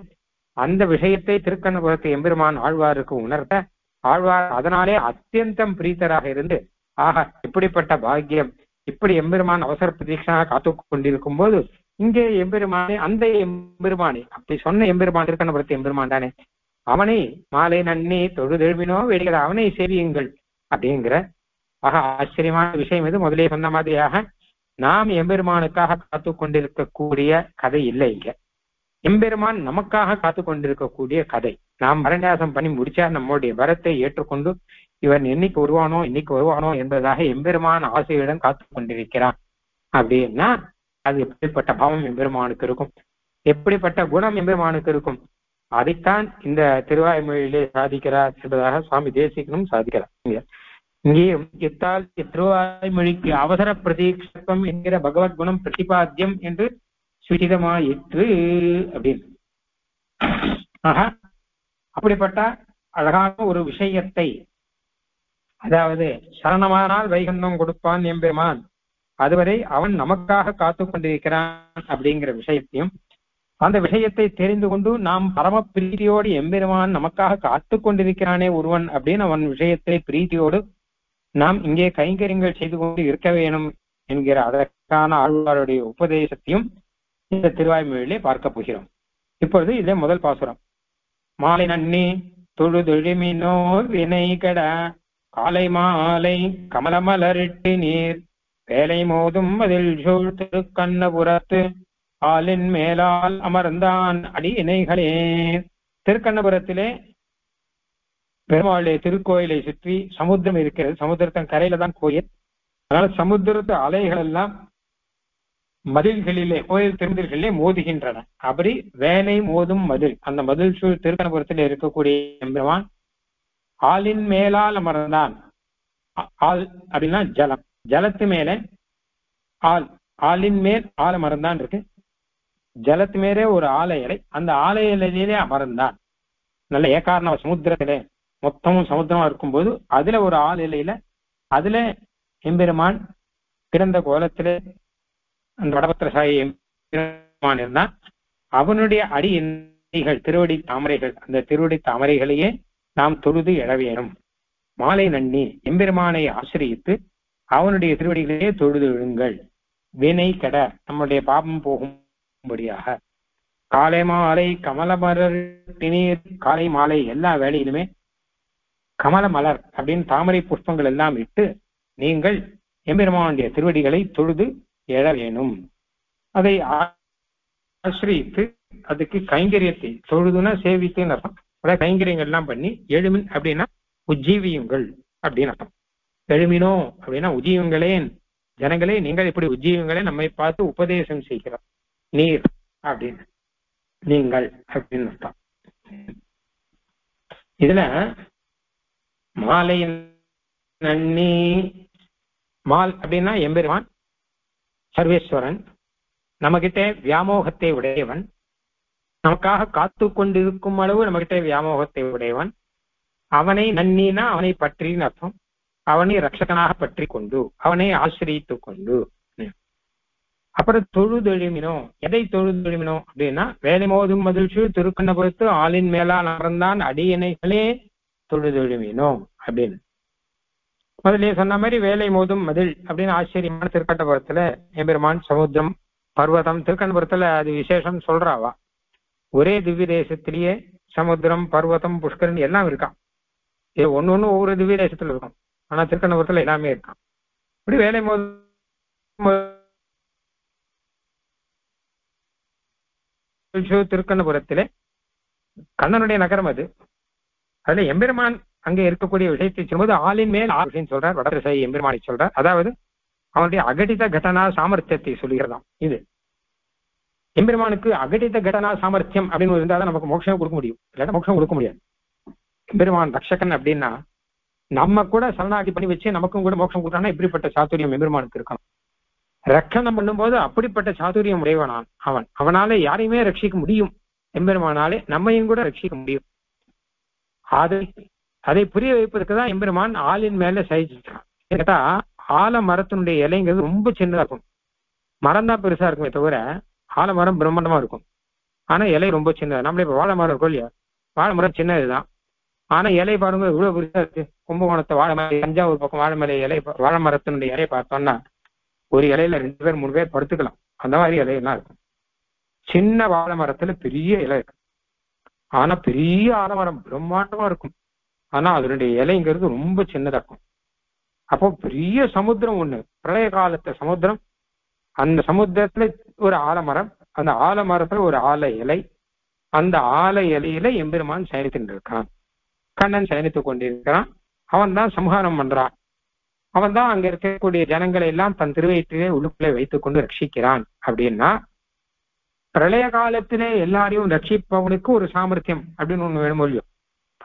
அந்த விஷயத்தை திருக்கண்ணபுரத்து எம்பெருமான் ஆழ்வாருக்கு உணர்த்த ஆழ்வார் அதனாலே அத்தியந்தம் பிரீத்தராக இருந்து ஆக இப்படிப்பட்ட பாக்கியம் இப்படி எம்பெருமான் அவசர பிரதீட்சனாக காத்து கொண்டிருக்கும் போது இங்கே எம்பெருமானே அந்த எம்பெருமானே அப்படி சொன்ன எம்பெருமான் திருக்கண்ணபுரத்து எம்பெருமான் தானே? அவனை மாலை நன்னி தொழுதெழுவினோ வெளிகிற அவனை சேவியுங்கள் அப்படிங்கிற ஆக ஆச்சரியமான விஷயம் இது. முதலே சொன்ன மாதிரியாக நாம் எம்பெருமானுக்காக காத்து கொண்டிருக்கக்கூடிய கதை இல்லை இங்க. எம்பெருமான் நமக்காக காத்து கொண்டிருக்கக்கூடிய கதை. நாம் வரநியாசம் பண்ணி முடிச்சா நம்முடைய வரத்தை ஏற்றுக்கொண்டு இவன் என்னைக்கு வருவானோ இன்னைக்கு வருவானோ என்பதாக எம்பெருமான் ஆசையுடன் காத்து கொண்டிருக்கிறான். அப்படின்னா அது எப்படிப்பட்ட பாவம் எம்பெருமானுக்கு இருக்கும்? எப்படிப்பட்ட குணம் எம்பெருமானுக்கு இருக்கும்? அதைத்தான் இந்த திருவாய்மொழியிலே சாதிக்கிறார் என்பதாக சுவாமி தேசிகனும் சாதிக்கிறார். இங்கேயும் இத்தால் திருவாய்மொழிக்கு அவசர பிரதீட்சத்துவம் என்கிற பகவத் குணம் பிரதிபாத்தியம் என்று சுச்சிதமாயிற்று அப்படின்னு. ஆஹா அப்படிப்பட்ட அழகான ஒரு விஷயத்தை அதாவது சரணமானால் வைகந்தம் கொடுப்பான் எம்பெருமான். அதுவரை அவன் நமக்காக காத்து கொண்டிருக்கிறான் அப்படிங்கிற விஷயத்தையும் அந்த விஷயத்தை தெரிந்து கொண்டு நாம் பரம பிரீதியோடு எம்பெருமான் நமக்காக காத்து கொண்டிருக்கிறானே ஒருவன் அப்படின்னு அவன் விஷயத்தை பிரீதியோடு நாம் இங்கே கைங்கரியங்கள் செய்து கொண்டு இருக்க வேணும் என்கிற அதற்கான ஆழ்வாருடைய உபதேசத்தையும் இந்த திருவாய்மொழியிலே பார்க்க போகிறோம். இப்பொழுது இதே முதல் பாசுரம். மாலை நன்னி தொழுதொழிமினோ வினை கட காலை மாலை கமலமலரிட்டு நீர் வேலை மோதும் அதில் சூழ் திருக்கண்ணபுரத்து ஆளின் மேலால் அமர்ந்தான் அடி இணைகளே திருக்கண்ணபுரத்திலே பெருமாளுடைய திருக்கோயிலை சுற்றி சமுத்திரம் இருக்கிறது. சமுத்திரத்தின் கரையில தான் கோயில். அதனால சமுத்திரத்து அலைகள் எல்லாம் மதில்களிலே கோயில் திருமதில்களிலே மோதுகின்றன. அப்படி வேலை மோதும் மதில் அந்த மதில் சூழ் திருக்கணபுரத்தில் இருக்கக்கூடிய எம்பெருமான் ஆளின் மேலால் அமர்ந்தான். ஆள் அப்படின்னா ஜலம். ஜலத்து மேலே ஆள் ஆளின் மேல் ஆள் அமர்ந்தான் இருக்கு. ஜலத்து மேலே ஒரு ஆலை இலை. அந்த ஆலை அமர்ந்தான். நல்ல ஏகாரண சமுத்திரத்திலே மொத்தமும் சமுத்திரமா இருக்கும்போது அதுல ஒரு ஆள் இலையில அதுல எம்பெருமான் பிறந்த கோலத்திலே அந்த வடபத்திரசாயி எம்பெருமான் இருந்தான். அவனுடைய அடி திருவடி தாமரைகள் அந்த திருவடி தாமரைகளையே நாம் தொழுது எழ வேணும் மாலை நன்னி எம்பெருமானை ஆசிரியித்து அவனுடைய திருவடிகளையே தொழுது விழுங்கள் வினை கெட நம்முடைய பாபம் போகும்படியாக. காலை மாலை கமல மலர் திணீர் காலை மாலை எல்லா வேலையிலுமே கமல மலர் அப்படின்னு தாமரை புஷ்பங்கள் எல்லாம் இட்டு நீங்கள் எம்பெருமானுடைய திருவடிகளை தொழுது எழ வேணும். அதை ஆசிரியித்து அதுக்கு கைங்கரியத்தை தொழுதுனா சேவித்துன்னு அர்த்தம் அதாவது கைங்கரியங்கள் எல்லாம் பண்ணி எழுமின் அப்படின்னா உஜ்ஜீவியுங்கள் அப்படின்னு அர்த்தம். எழுமினோ அப்படின்னா உஜீவங்களேன் ஜனங்களே நீங்கள் இப்படி உஜ்ஜீவங்களே நம்மை பார்த்து உபதேசம் செய்கிறோம் நீர் அப்படின்னு. நீங்கள் அப்படின்னு அர்த்தம். இதுல மாலை நன்னி மால் அப்படின்னா எம்பெருமான் சர்வேஸ்வரன் நம்மகிட்ட வியாமோகத்தை உடையவன் நமக்காக காத்து கொண்டிருக்கும் அளவு நம்மகிட்ட வியாமோகத்தை உடையவன். அவனை நன்னினா அவனை பற்றின்னு அர்த்தம். அவனை ரட்சகனாக பற்றி கொண்டு அவனை ஆசிரியத்துக் கொண்டு. அப்புறம் தொழுதெழுமினோ எதை தொழுதெழுமினோ அப்படின்னா வேலை மோதும் மகிழ்ச்சி திருக்கண்ணபுரத்து ஆளின் மேலால் அமர்ந்தான் அடியணைகளே தொழுதெழுமினோ அப்படின்னு. முதல்ல சொன்ன மாதிரி வேலை மோதும் மதில் அப்படின்னு ஆச்சரியமான திருக்கண்டபுரத்துல எம்பெருமான் சமுத்திரம் பர்வதம் திருக்கண்டபுரத்துல அது விசேஷம் சொல்றாவா? ஒரே திவ்ய தேசத்திலேயே சமுத்திரம் பர்வதம் புஷ்கரன் எல்லாம் இருக்கான் இது ஒன்னு ஒண்ணு ஒவ்வொரு திவ்ய தேசத்துல இருக்கும். ஆனா திருக்கண்ணபுரத்துல எல்லாமே இருக்கான் இப்படி வேலை மோது திருக்கண்ணபுரத்திலே கண்ணனுடைய நகரம் அது. அதுல எம்பெருமான் அங்கே இருக்கக்கூடிய விஷயத்தை சொல்லும்போது ஆளின் மேல் அப்படின்னு சொல்றார். வடதிசை எம்பெருமானை சொல்றார். அதாவது அவனுடைய அகடித கட்டனா சாமர்த்தியத்தை சொல்லுகிறதாம் இது. எம்பெருமானுக்கு அகடித கடனா சாமர்த்தியம் அப்படின்னு இருந்தா தான் நமக்கு மோட்சம் கொடுக்க முடியும். இல்லாட்டா மோட்சம் கொடுக்க முடியாது. எம்பெருமான் ரக்ஷகன் அப்படின்னா நம்ம கூட சரணாகி பண்ணி வச்சு நமக்கும் கூட மோட்சம் கொடுக்கறான்னா இப்படிப்பட்ட சாத்துரியம் எம்பெருமானுக்கு இருக்கணும். ரக்ஷணம் பண்ணும்போது அப்படிப்பட்ட சாதுரியம் உடையவனான் அவன். அவனால யாரையுமே ரட்சிக்க முடியும். எம்பெருமானாலே நம்மையும் கூட ரட்சிக்க முடியும். அதை அதை புரிய வைப்பதற்கு தான் எம்பெருமான் ஆளின் மேல சகிச்சிருக்கான் கேட்டா ஆல மரத்தினுடைய இலைங்கிறது ரொம்ப சின்னதா இருக்கும். மரம் தான் பெருசா இருக்குமே தவிர ஆலமரம் பிரம்மாண்டமா இருக்கும். ஆனா இலை ரொம்ப சின்னது. நம்மளே இப்ப வாழை மரம் இருக்கும் இல்லையா? வாழை மரம் சின்னதுதான். ஆனா இலை பாருங்க இவ்வளவு பெருசா இருக்கு. கும்பகோணத்தை வாழை மரம் தஞ்சாவூர் பக்கம் வாழை மலை இலை வாழை மரத்தினுடைய இலையை பார்த்தோம்னா ஒரு இலையில ரெண்டு பேர் மூணு பேர் படுத்துக்கலாம். அந்த மாதிரி இலையெல்லாம் இருக்கும். சின்ன வாழை மரத்துல பெரிய இலை இருக்கும். ஆனா பெரிய ஆலமரம் பிரம்மாண்டமா இருக்கும். ஆனா அதனுடைய இலைங்கிறது ரொம்ப சின்னதா இருக்கும். அப்போ பெரிய சமுத்திரம் ஒண்ணு. பிரளய காலத்து சமுத்திரம் அந்த சமுத்திரத்துல ஒரு ஆலமரம் அந்த ஆலமரத்துல ஒரு ஆல இலை. அந்த ஆல இலையில எம்பெருமான் சயனித்துட்டு இருக்கான் கண்ணன் சயனித்துக் கொண்டிருக்கிறான். அவன் தான் சம்ஹாரம் பண்றான். அவன் தான் அங்க இருக்கக்கூடிய ஜனங்களை எல்லாம் தன் திருவயிற்றிலே உள்ளுக்குள்ளே வைத்துக் கொண்டு ரட்சிக்கிறான். அப்படின்னா பிரளய காலத்திலே எல்லாரையும் ரட்சிப்பவனுக்கு ஒரு சாமர்த்தியம் அப்படின்னு ஒண்ணு வேணும் இல்லையோ?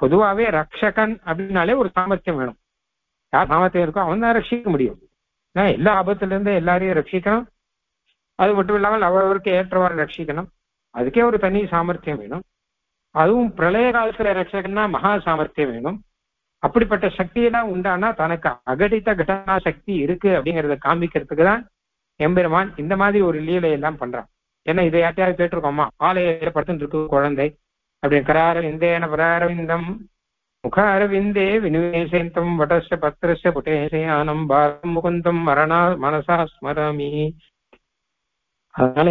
பொதுவாவே ரக்ஷகன் அப்படின்னாலே ஒரு சாமர்த்தியம் வேணும். யார் சாமர்த்தியம் இருக்கோ அவன் தான் ரட்சிக்க முடியும். ஏன்னா எல்லா ஆபத்துல இருந்து எல்லாரையும் ரட்சிக்கணும். அது மட்டும் இல்லாமல் அவரவருக்கு ஏற்றவாறு ரட்சிக்கணும். அதுக்கே ஒரு தனி சாமர்த்தியம் வேணும். அதுவும் பிரளய காலத்துல ரட்சகன்னா மகா சாமர்த்தியம் வேணும். அப்படிப்பட்ட சக்தியெல்லாம் உண்டானா தனக்கு அகடித்த கடனா சக்தி இருக்கு அப்படிங்கறத காமிக்கிறதுக்கு தான் எம்பெருமான் இந்த மாதிரி ஒரு லீலையெல்லாம் பண்றான். ஏன்னா இதை யார்ட்டையாவது கேட்டிருக்கோமா? ஆலய படுத்துட்டு இருக்கு குழந்தை. அப்படின்னு கராரவிந்தேன பராரவிந்தம். முக அரவிந்தே வினுவேசேந்தம் வடச பத்திரச புட்டேசயானம் பாரம் முகுந்தம் மரணா மனசா ஸ்மராமி. அதனால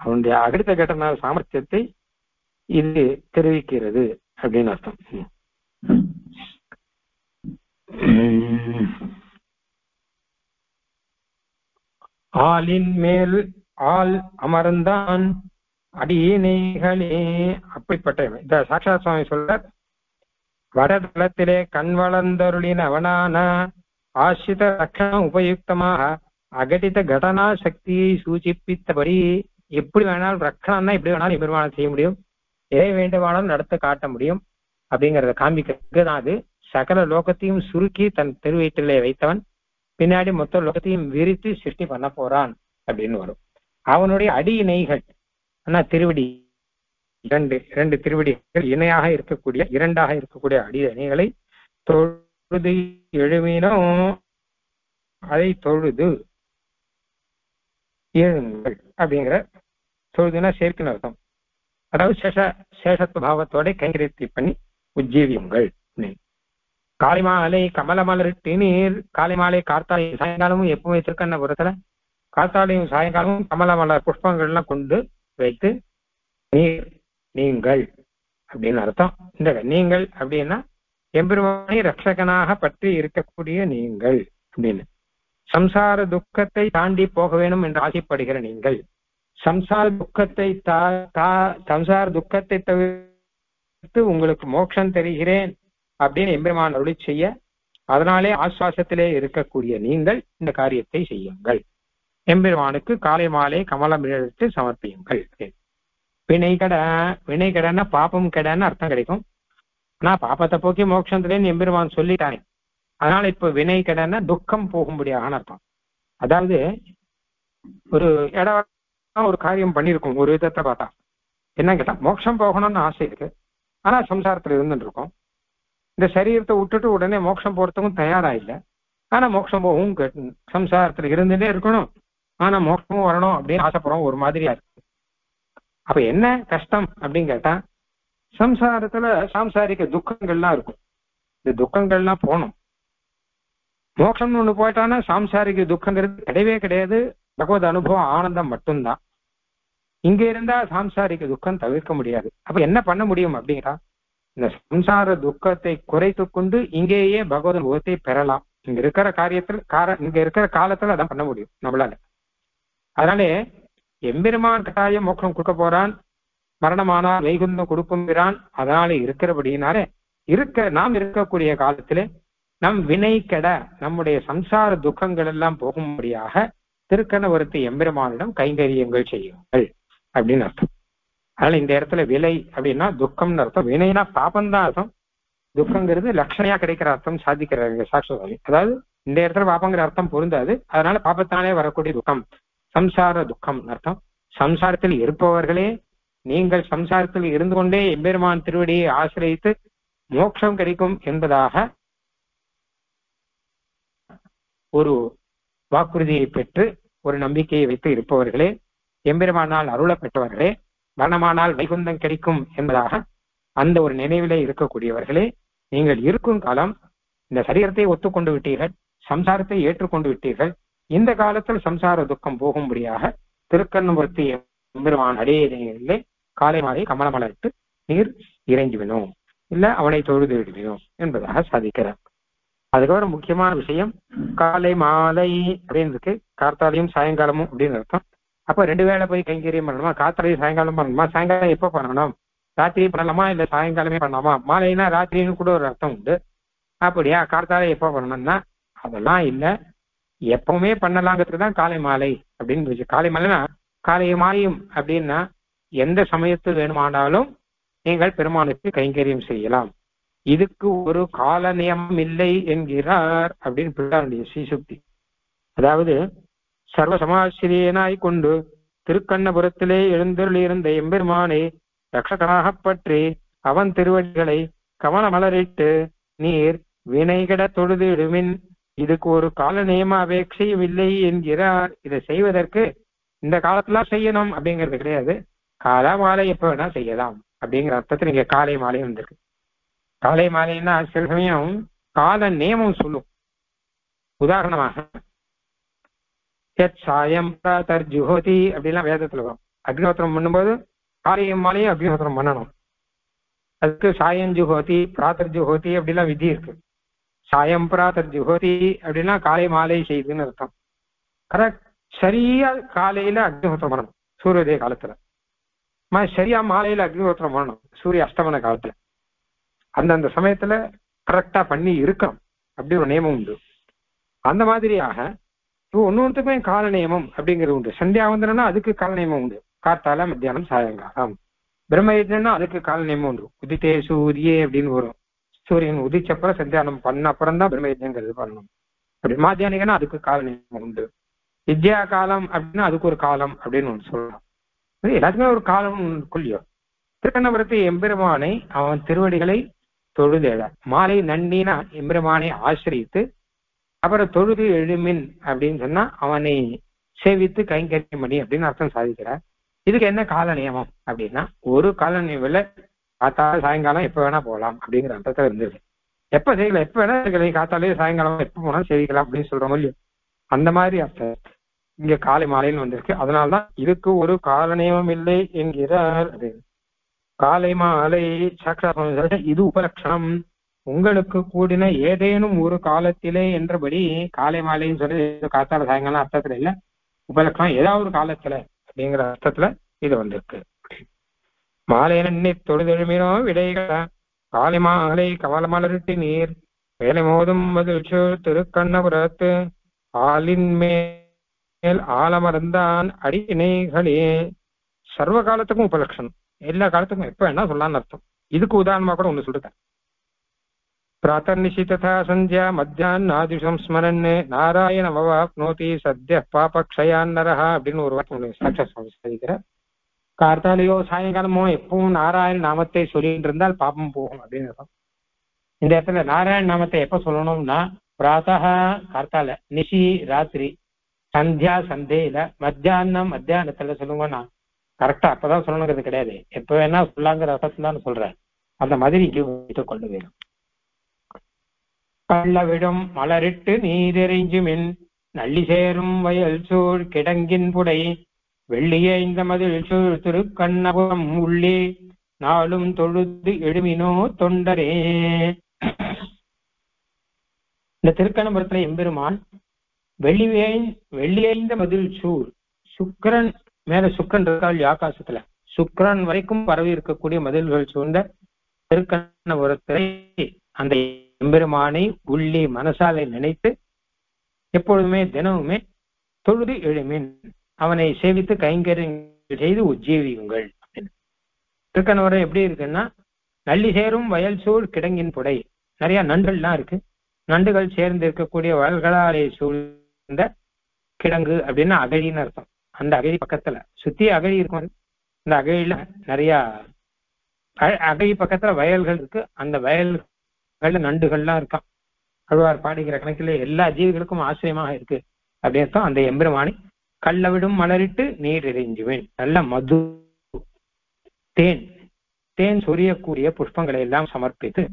அவனுடைய அடுத்த கட்டண சாமர்த்தியத்தை இது தெரிவிக்கிறது அப்படின்னு அர்த்தம். ஆளின் மேல் ஆள் அமர்ந்தான் அடியினைகளே. அப்படிப்பட்ட இந்த சாட்சா சுவாமி சொல்றார் வடதளத்திலே கண் வளர்ந்தருளின் அவனான ஆசிரித லட்சணம் உபயுக்தமாக அகடித கடனா சக்தியை சூச்சிப்பித்தபடி எப்படி வேணாலும் ரக்கணம்னா எப்படி வேணாலும் எம்பெருமானம் செய்ய முடியும்? எதை வேண்டுமானாலும் நடத்த காட்ட முடியும்? அப்படிங்கறத காமிக்கிறது தான் அது. சகல லோகத்தையும் சுருக்கி தன் திருவயிற்றிலே வைத்தவன் பின்னாடி மொத்த லோகத்தையும் விரித்து சிருஷ்டி பண்ண போறான் அப்படின்னு வரும். அவனுடைய அடி இணைகள் ஆனா திருவடி இரண்டு இரண்டு திருவடிகள் இணையாக இருக்கக்கூடிய இரண்டாக இருக்கக்கூடிய அடி இணைகளை தொழுது எழுமினோ அதை தொழுது ஏழுங்கள் அப்படிங்கிற தொழுதுனா சேர்க்கின அர்த்தம். அதாவது சேஷ சேஷத்துவ பாவத்தோட கைங்கரியத்தை பண்ணி உஜ்ஜீவியுங்கள் காளிமாலை மாலை கமல நீர் காளிமாலை மாலை கார்த்தாலை சாயங்காலமும் எப்பவும் வச்சிருக்கண்ண புறத்துல. காத்தாலையும் சாயங்காலமும் கமல மலர் புஷ்பங்கள்லாம் கொண்டு வைத்து நீர் நீங்கள் அப்படின்னு அர்த்தம். இந்த நீங்கள் அப்படின்னா எம்பெருமானை ரட்சகனாக பற்றி இருக்கக்கூடிய நீங்கள் அப்படின்னு. சம்சார துக்கத்தை தாண்டி போக வேணும் என்று ஆசைப்படுகிற நீங்கள். சம்சார துக்கத்தை தா- தா- சம்சார துக்கத்தை தவிர்த்து உங்களுக்கு மோட்சம் தெரிகிறேன் அப்படின்னு எம்பெருமான் அருளி செய்ய அதனாலே ஆஸ்வாசத்திலே இருக்கக்கூடிய நீங்கள் இந்த காரியத்தை செய்யுங்கள். எம்பெருமானுக்கு காலை மாலை கமலம் எடுத்து சமர்ப்பியுங்கள். வினை கட வினை கடன்னா பாப்பம் கடன்னு அர்த்தம் கிடைக்கும். ஆனா பாப்பத்தை போக்கி மோட்சத்திலேன்னு எம்பெருமான் சொல்லிட்டானே. அதனால இப்ப வினை கடன்னா துக்கம் போகும்படியான அர்த்தம். அதாவது ஒரு இடம் ஒரு காரியம் பண்ணியிருக்கோம் ஒரு விதத்தை பார்த்தா. என்ன கேட்டா மோட்சம் போகணும்னு ஆசை இருக்கு. ஆனா சம்சாரத்துல இருந்துட்டு இருக்கோம். இந்த சரீரத்தை விட்டுட்டு உடனே மோட்சம் போறதுக்கும் தயாரா இல்லை ஆனா மோட்சம் போகவும் கேட்டு சம்சாரத்துல இருந்துட்டே இருக்கணும். ஆனா மோட்சமும் வரணும் அப்படின்னு ஆசைப்படுறோம் ஒரு மாதிரியா இருக்கு. அப்ப என்ன கஷ்டம் அப்படின்னு கேட்டா சம்சாரத்துல சாம்சாரிக்க துக்கங்கள்லாம் இருக்கும். இந்த துக்கங்கள்லாம் போகணும். மோட்சம்னு ஒண்ணு போயிட்டான்னா சாம்சாரிக்கு துக்கங்கிறது கிடையவே கிடையாது. பகவத் அனுபவம் ஆனந்தம் மட்டும்தான். இங்க இருந்தா சாம்சாரிக்கு துக்கம் தவிர்க்க முடியாது. அப்ப என்ன பண்ண முடியும் அப்படிங்கிறா? இந்த சம்சார துக்கத்தை குறைத்து கொண்டு இங்கேயே பகவத் அனுபவத்தை பெறலாம். இங்க இருக்கிற காரியத்தில் கார இங்க இருக்கிற காலத்துல அதான் பண்ண முடியும் நம்மளால. அதனாலே எம்பெருமான் கட்டாயம் மோட்சம் கொடுக்க போறான். மரணமானா வைகுந்தம் கொடுக்கும்கிறான் அதனால இருக்கிறபடியினாலே இருக்க நாம் இருக்கக்கூடிய காலத்திலே நம் வினை கெட நம்முடைய சம்சார துக்கங்கள் எல்லாம் போகும்படியாக திருக்கணவரத்து எம்பெருமானிடம் கைங்கரியங்கள் செய்யுங்கள் அப்படின்னு அர்த்தம். அதனால இந்த இடத்துல விலை அப்படின்னா துக்கம்னு அர்த்தம். வினைனா பாபம்தான் அர்த்தம். துக்கங்கிறது லட்சணையா கிடைக்கிற அர்த்தம் சாதிக்கிறாங்க சாட்சி அதாவது இந்த இடத்துல பாப்பங்கிற அர்த்தம் பொருந்தாது. அதனால பாப்பத்தானே வரக்கூடிய துக்கம். சம்சார துக்கம் அர்த்தம். சம்சாரத்தில் இருப்பவர்களே நீங்கள் சம்சாரத்தில் இருந்து கொண்டே எம்பெருமான் திருவடியை ஆசிரியத்து மோட்சம் கிடைக்கும் என்பதாக ஒரு வாக்குறுதியை பெற்று ஒரு நம்பிக்கையை வைத்து இருப்பவர்களே எம்பெருமானால் அருளப்பெற்றவர்களே மரணமானால் வைகுந்தம் கிடைக்கும் என்பதாக அந்த ஒரு நினைவிலே இருக்கக்கூடியவர்களே நீங்கள் இருக்கும் காலம் இந்த சரீரத்தை ஒத்துக்கொண்டு விட்டீர்கள் சம்சாரத்தை ஏற்றுக்கொண்டு விட்டீர்கள். இந்த காலத்தில் சம்சார துக்கம் போகும்படியாக திருக்கண்ணுபுரத்தி எம்பெருமான் அடையிலே காலை மாலை கமலமலர்த்து நீர் இறங்கி வினோம் இல்ல அவனை தொழுது விடுவினோம் என்பதாக சாதிக்கிறார். அதுக்கப்புறம் முக்கியமான விஷயம் காலை மாலை அப்படின்னு இருக்கு. கார்த்தாலையும் சாயங்காலமும் அப்படின்னு அர்த்தம். அப்ப ரெண்டு வேளை போய் கைங்கரியம் பண்ணணுமா? காத்தாலையும் சாயங்காலம் பண்ணணுமா? சாயங்காலம் எப்ப பண்ணணும்? ராத்திரி பண்ணலாமா? இல்ல சாயங்காலமே பண்ணலாமா? மாலைனா ராத்திரின்னு கூட ஒரு அர்த்தம் உண்டு. அப்படியா? கார்த்தாலை எப்ப பண்ணணும்னா அதெல்லாம் இல்ல. எப்பவுமே பண்ணலாங்கிறதுக்கு தான் காலை மாலை அப்படின்னு காலை மாலைனா காலை மாலையும் அப்படின்னா எந்த சமயத்தில் வேணுமானாலும் நீங்கள் பெருமானுக்கு கைங்கரியம் செய்யலாம். இதுக்கு ஒரு கால நியமம் இல்லை என்கிறார் அப்படின்னு பிள்ளாருடைய ஸ்ரீசுக்தி. அதாவது சர்வ சமாசிரியனாய் கொண்டு திருக்கண்ணபுரத்திலே எழுந்தருளியிருந்த எம்பெருமானை ரட்சகனாகப் பற்றி அவன் திருவடிகளை கவனமலரிட்டு நீர் வினைகட தொழுதிடுமின் இதுக்கு ஒரு கால நியம அபேட்சையும் இல்லை என்கிறார். இதை செய்வதற்கு இந்த காலத்துல செய்யணும்? அப்படிங்கிறது கிடையாது. காலா மாலை எப்ப வேணா செய்யலாம் அப்படிங்கிற அர்த்தத்தில் இங்க காலை மாலை வந்திருக்கு. காலை மாலைன்னா சில சமயம் கால நியமம் சொல்லும். உதாரணமாக எத் சாயம் தர்ஜுஹோதி ஜுஹோதி அப்படிலாம் வேதத்துல வரும். அக்னிஹோத்திரம் பண்ணும்போது காலையும் மாலையும் அக்னிஹோத்திரம் பண்ணணும். அதுக்கு சாயம் ஜுஹோதி பிராத்தர் ஜுஹோதி அப்படிலாம் விதி இருக்கு. சாயம் பிராத்தர் ஜுஹோதி அப்படின்னா காலை மாலை செய்துன்னு அர்த்தம். ஆனா சரியா காலையில அக்னிஹோத்திரம் பண்ணணும் சூரியோதய காலத்துல. சரியா மாலையில அக்னிஹோத்திரம் பண்ணணும் சூரிய அஸ்தமன காலத்துல. அந்தந்த சமயத்துல கரெக்டா பண்ணி இருக்கணும். அப்படி ஒரு நியமம் உண்டு. அந்த மாதிரியாக இப்போ ஒன்னொன்றுக்குமே கால நியமம் அப்படிங்கிறது உண்டு. சந்தியாவந்தனம்னா அதுக்கு கால நியமம் உண்டு. காத்தால மத்தியானம் சாயங்காலம். பிரம்மயஜனா அதுக்கு கால நியமம் உண்டு. உதித்தே சூரியே அப்படின்னு வரும். சூரியன் உதிச்சப்புறம் சந்தியானம் பண்ண அப்புறம் தான் பிரம்மயஜங்கிறது பண்ணணும். அப்படி மாத்தியானிகனா அதுக்கு கால நியமம் உண்டு. வித்யா காலம் அப்படின்னா அதுக்கு ஒரு காலம் அப்படின்னு ஒன்று சொல்லலாம். எல்லாத்துக்குமே ஒரு காலம் கொள்ளியோ திருக்கண்ணபுரத்து எம்பெருமானை அவன் திருவடிகளை தொழுதேட. மாலை நன்னினா எம்பெருமானை ஆசிரியத்து அப்புறம் தொழுது எழுமின் அப்படின்னு சொன்னா அவனை சேவித்து கைங்கரியம் பண்ணி அப்படின்னு அர்த்தம் சாதிக்கிறார். இதுக்கு என்ன கால நியமம் அப்படின்னா ஒரு கால நியமில் காத்தால சாயங்காலம் எப்ப வேணா போகலாம் அப்படிங்கிற அர்த்தத்தை இருந்தது. எப்ப செய்யலாம்? எப்ப வேணா இருக்கலாம். காத்தாலே சாயங்காலம் எப்ப போனாலும் சேவிக்கலாம் அப்படின்னு சொல்றோம் இல்லையோ அந்த மாதிரி அர்த்தம். இங்க காலை மாலைன்னு வந்திருக்கு. அதனாலதான் இதுக்கு ஒரு கால நியமம் இல்லை என்கிறார் அப்படின்னு. காலை மாலை சாட்சா இது உபலட்சணம் உங்களுக்கு கூடின ஏதேனும் ஒரு காலத்திலே என்றபடி காலை மாலைன்னு சொல்லி காத்தால சாயங்காலம் அர்த்தத்துல இல்ல. உபலட்சணம் ஏதாவது ஒரு காலத்துல அப்படிங்கிற அர்த்தத்துல இது வந்திருக்கு. மாலை நன்னி தொழுதெழுமினோ விடைகள? காலை மாலை கவல மலரிட்டு நீர். வேலை மோதும் மகிழ்ச்சி திருக்கண்ணபுரத்து. ஆலின் மேல் ஆலமர்ந்தான் அடியினைகளே சர்வ காலத்துக்கும் உபலட்சணம் எல்லா காலத்துக்கும் எப்ப என்ன சொல்லலாம்னு அர்த்தம். இதுக்கு உதாரணமா கூட ஒண்ணு சொல்றேன் பிராத்தர்நிஷி ததா சந்தியா மத்தியான்னாதிஷம் ஸ்மரன் நாராயணம் அவாப்னோதி சத்திய பாபக்ஷயான் நரஹா அப்படின்னு ஒரு வாக்கியம் சாட்சா கார்த்தாலையோ சாயங்காலமோ எப்பவும் நாராயண நாமத்தை சொல்லிட்டு இருந்தால் பாபம் போகும் அப்படின்னு அர்த்தம். இந்த இடத்துல நாராயண நாமத்தை எப்ப சொல்லணும்னா பிராத்தா கார்த்தால நிஷி ராத்திரி சந்தியா சந்தேயில மத்தியானம் மத்தியானத்துல சொல்லுவோம்னா கரெக்டா அப்பதான் சொல்லணுங்கிறது கிடையாது. எப்ப வேணா சொல்லாங்கிற அர்த்தத்துலான்னு சொல்றேன். அந்த மாதிரி இங்கே வைத்துக் கொள்ள வேண்டும். கள்ளவிடும் மலரிட்டு நீரெறிஞ்சுமின் நள்ளி சேரும் வயல் சூழ் கிடங்கின் புடை வெள்ளிய இந்த மதில் சூழ் திருக்கண்ணபுரம் உள்ளே நாளும் தொழுது எழுமினோ தொண்டரே. இந்த திருக்கண்ணபுரத்துல எம்பெருமான் வெள்ளி வெள்ளியைந்த மதில் சூழ் சுக்கரன் மேல சுக்கன் இருக்காள் ஆகாசத்துல. சுக்ரன் வரைக்கும் பரவி இருக்கக்கூடிய மதில்கள் சூழ்ந்த திருக்கண்ணபுரத்தை அந்த எம்பெருமானை உள்ளே மனசாலை நினைத்து எப்பொழுதுமே தினமுமே தொழுது எழுமின். அவனை சேவித்து கைங்கரியங்கள் செய்து உஜ்ஜீவியுங்கள். திருக்கணவரம் எப்படி இருக்குன்னா நள்ளி சேரும் வயல் சூழ் கிடங்கின் புடை. நிறைய நண்டுகள்லாம் இருக்கு. நண்டுகள் சேர்ந்து இருக்கக்கூடிய வயல்களாலே சூழ்ந்த கிடங்கு அப்படின்னு அகழின்னு அர்த்தம். அந்த அகழி பக்கத்துல சுத்தி அகழி இருக்கும். இந்த அகழியில நிறைய அகழி பக்கத்துல வயல்கள் இருக்கு. அந்த வயல் நண்டுகள்லாம் இருக்கான் அழுவார் பாடுகிற கணக்கில் எல்லா ஜீவிகளுக்கும் ஆசிரியமாக இருக்கு. அப்படின்னு அந்த எம்பெருமானி கள்ளவிடும் மலரிட்டு நீர் எறிஞ்சுவேன். நல்ல மது தேன் தேன் சொரியக்கூடிய புஷ்பங்களை எல்லாம் சமர்ப்பித்து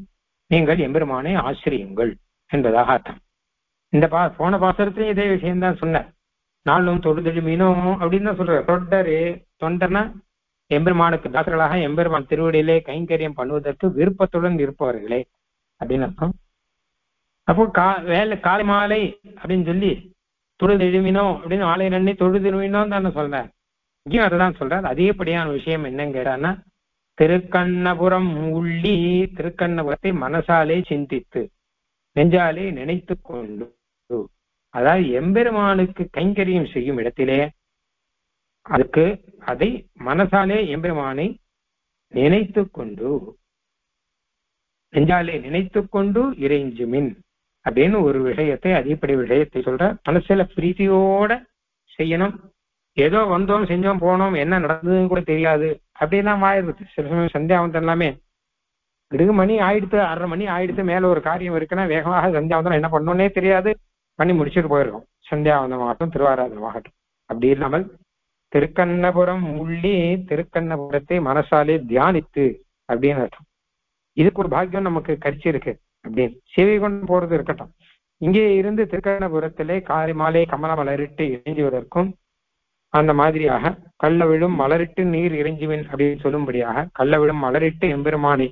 நீங்கள் எம்பெருமானை ஆசிரியுங்கள் என்பதாக அர்த்தம். இந்த பா போன பாசரத்திலையும் இதே விஷயம்தான் சொன்னார். நாளும் தொழுதெழு மீனும் அப்படின்னு தான் சொல்றாரு. தொண்டரு தொண்டர்னா எம்பெருமானுக்கு தாசர்களாக எம்பெருமான் திருவடியிலே கைங்கரியம் பண்ணுவதற்கு விருப்பத்துடன் இருப்பவர்களே அப்படின்னு அர்த்தம். அப்போ கா வேலை காலை மாலை அப்படின்னு சொல்லி தொழுது எழுமினோம் அப்படின்னு ஆலை நன்னி தொழுது எழுமினோம் தானே சொல்றேன் இங்கேயும் அதுதான் சொல்றாரு. அதிகப்படியான விஷயம் என்னன்னு கேட்டான்னா திருக்கண்ணபுரம் உள்ளி திருக்கண்ணபுரத்தை மனசாலே சிந்தித்து நெஞ்சாலே நினைத்து கொண்டு அதாவது எம்பெருமானுக்கு கைங்கரியம் செய்யும் இடத்திலே அதுக்கு அதை மனசாலே எம்பெருமானை நினைத்து கொண்டு நெஞ்சாலே நினைத்து கொண்டு இறைஞ்சுமின் அப்படின்னு ஒரு விஷயத்தை அடிப்படை விஷயத்தை சொல்ற மனசுல பிரீதியோட செய்யணும். ஏதோ வந்தோம் செஞ்சோம் போனோம் என்ன நடந்ததுன்னு கூட தெரியாது. அப்படிலாம் ஆயிடுது சில சமயம் சந்தியாவந்தம் எல்லாமே இடுகு மணி ஆயிடுத்து அரை மணி ஆயிடுத்து மேல ஒரு காரியம் இருக்குன்னா வேகமாக சந்தியாவந்தம் என்ன பண்ணோன்னே தெரியாது. பண்ணி முடிச்சுட்டு போயிருக்கோம். சந்தியாவந்தமாகட்டும் திருவாராதனமாகட்டும் அப்படி இல்லாமல் திருக்கண்ணபுரம் உள்ளே திருக்கண்ணபுரத்தை மனசாலே தியானித்து அப்படின்னு அர்த்தம். இதுக்கு ஒரு பாக்கியம் நமக்கு கிடைச்சிருக்கு அப்படின்னு. சேவை கொண்டு போறது இருக்கட்டும். இங்கே இருந்து திருக்கண்ணபுரத்திலே காலை மாலை கமல மலரிட்டு இறைஞ்சுவதற்கும் அந்த மாதிரியாக கள்ள விழும் மலரிட்டு நீர் இறைஞ்சுவேன் அப்படின்னு சொல்லும்படியாக கள்ள விழும் மலரிட்டு எம்பெருமானை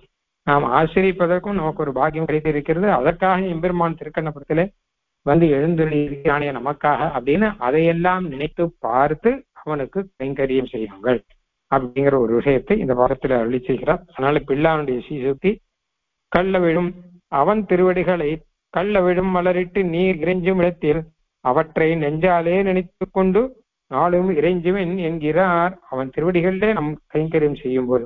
நாம் ஆசிரியப்பதற்கும் நமக்கு ஒரு பாக்கியம் கிடைத்திருக்கிறது. அதற்காக எம்பெருமான் திருக்கண்ணபுரத்திலே வந்து எழுந்துள்ளானே நமக்காக அப்படின்னு அதையெல்லாம் நினைத்து பார்த்து அவனுக்கு கைங்கரியம் செய்யுங்கள் அப்படிங்கிற ஒரு விஷயத்தை இந்த வாரத்தில் அருளி செய்கிறார். அதனால பிள்ளானுடைய சீசுத்தி கள்ள விழும் அவன் திருவடிகளை கள்ள விழும் மலரிட்டு நீர் இறைஞ்சும் இடத்தில் அவற்றை நெஞ்சாலே நினைத்து கொண்டு நாளும் இறைஞ்சுவன் என்கிறார். அவன் திருவடிகளிலே நம் கைங்கரியம் செய்யும் போது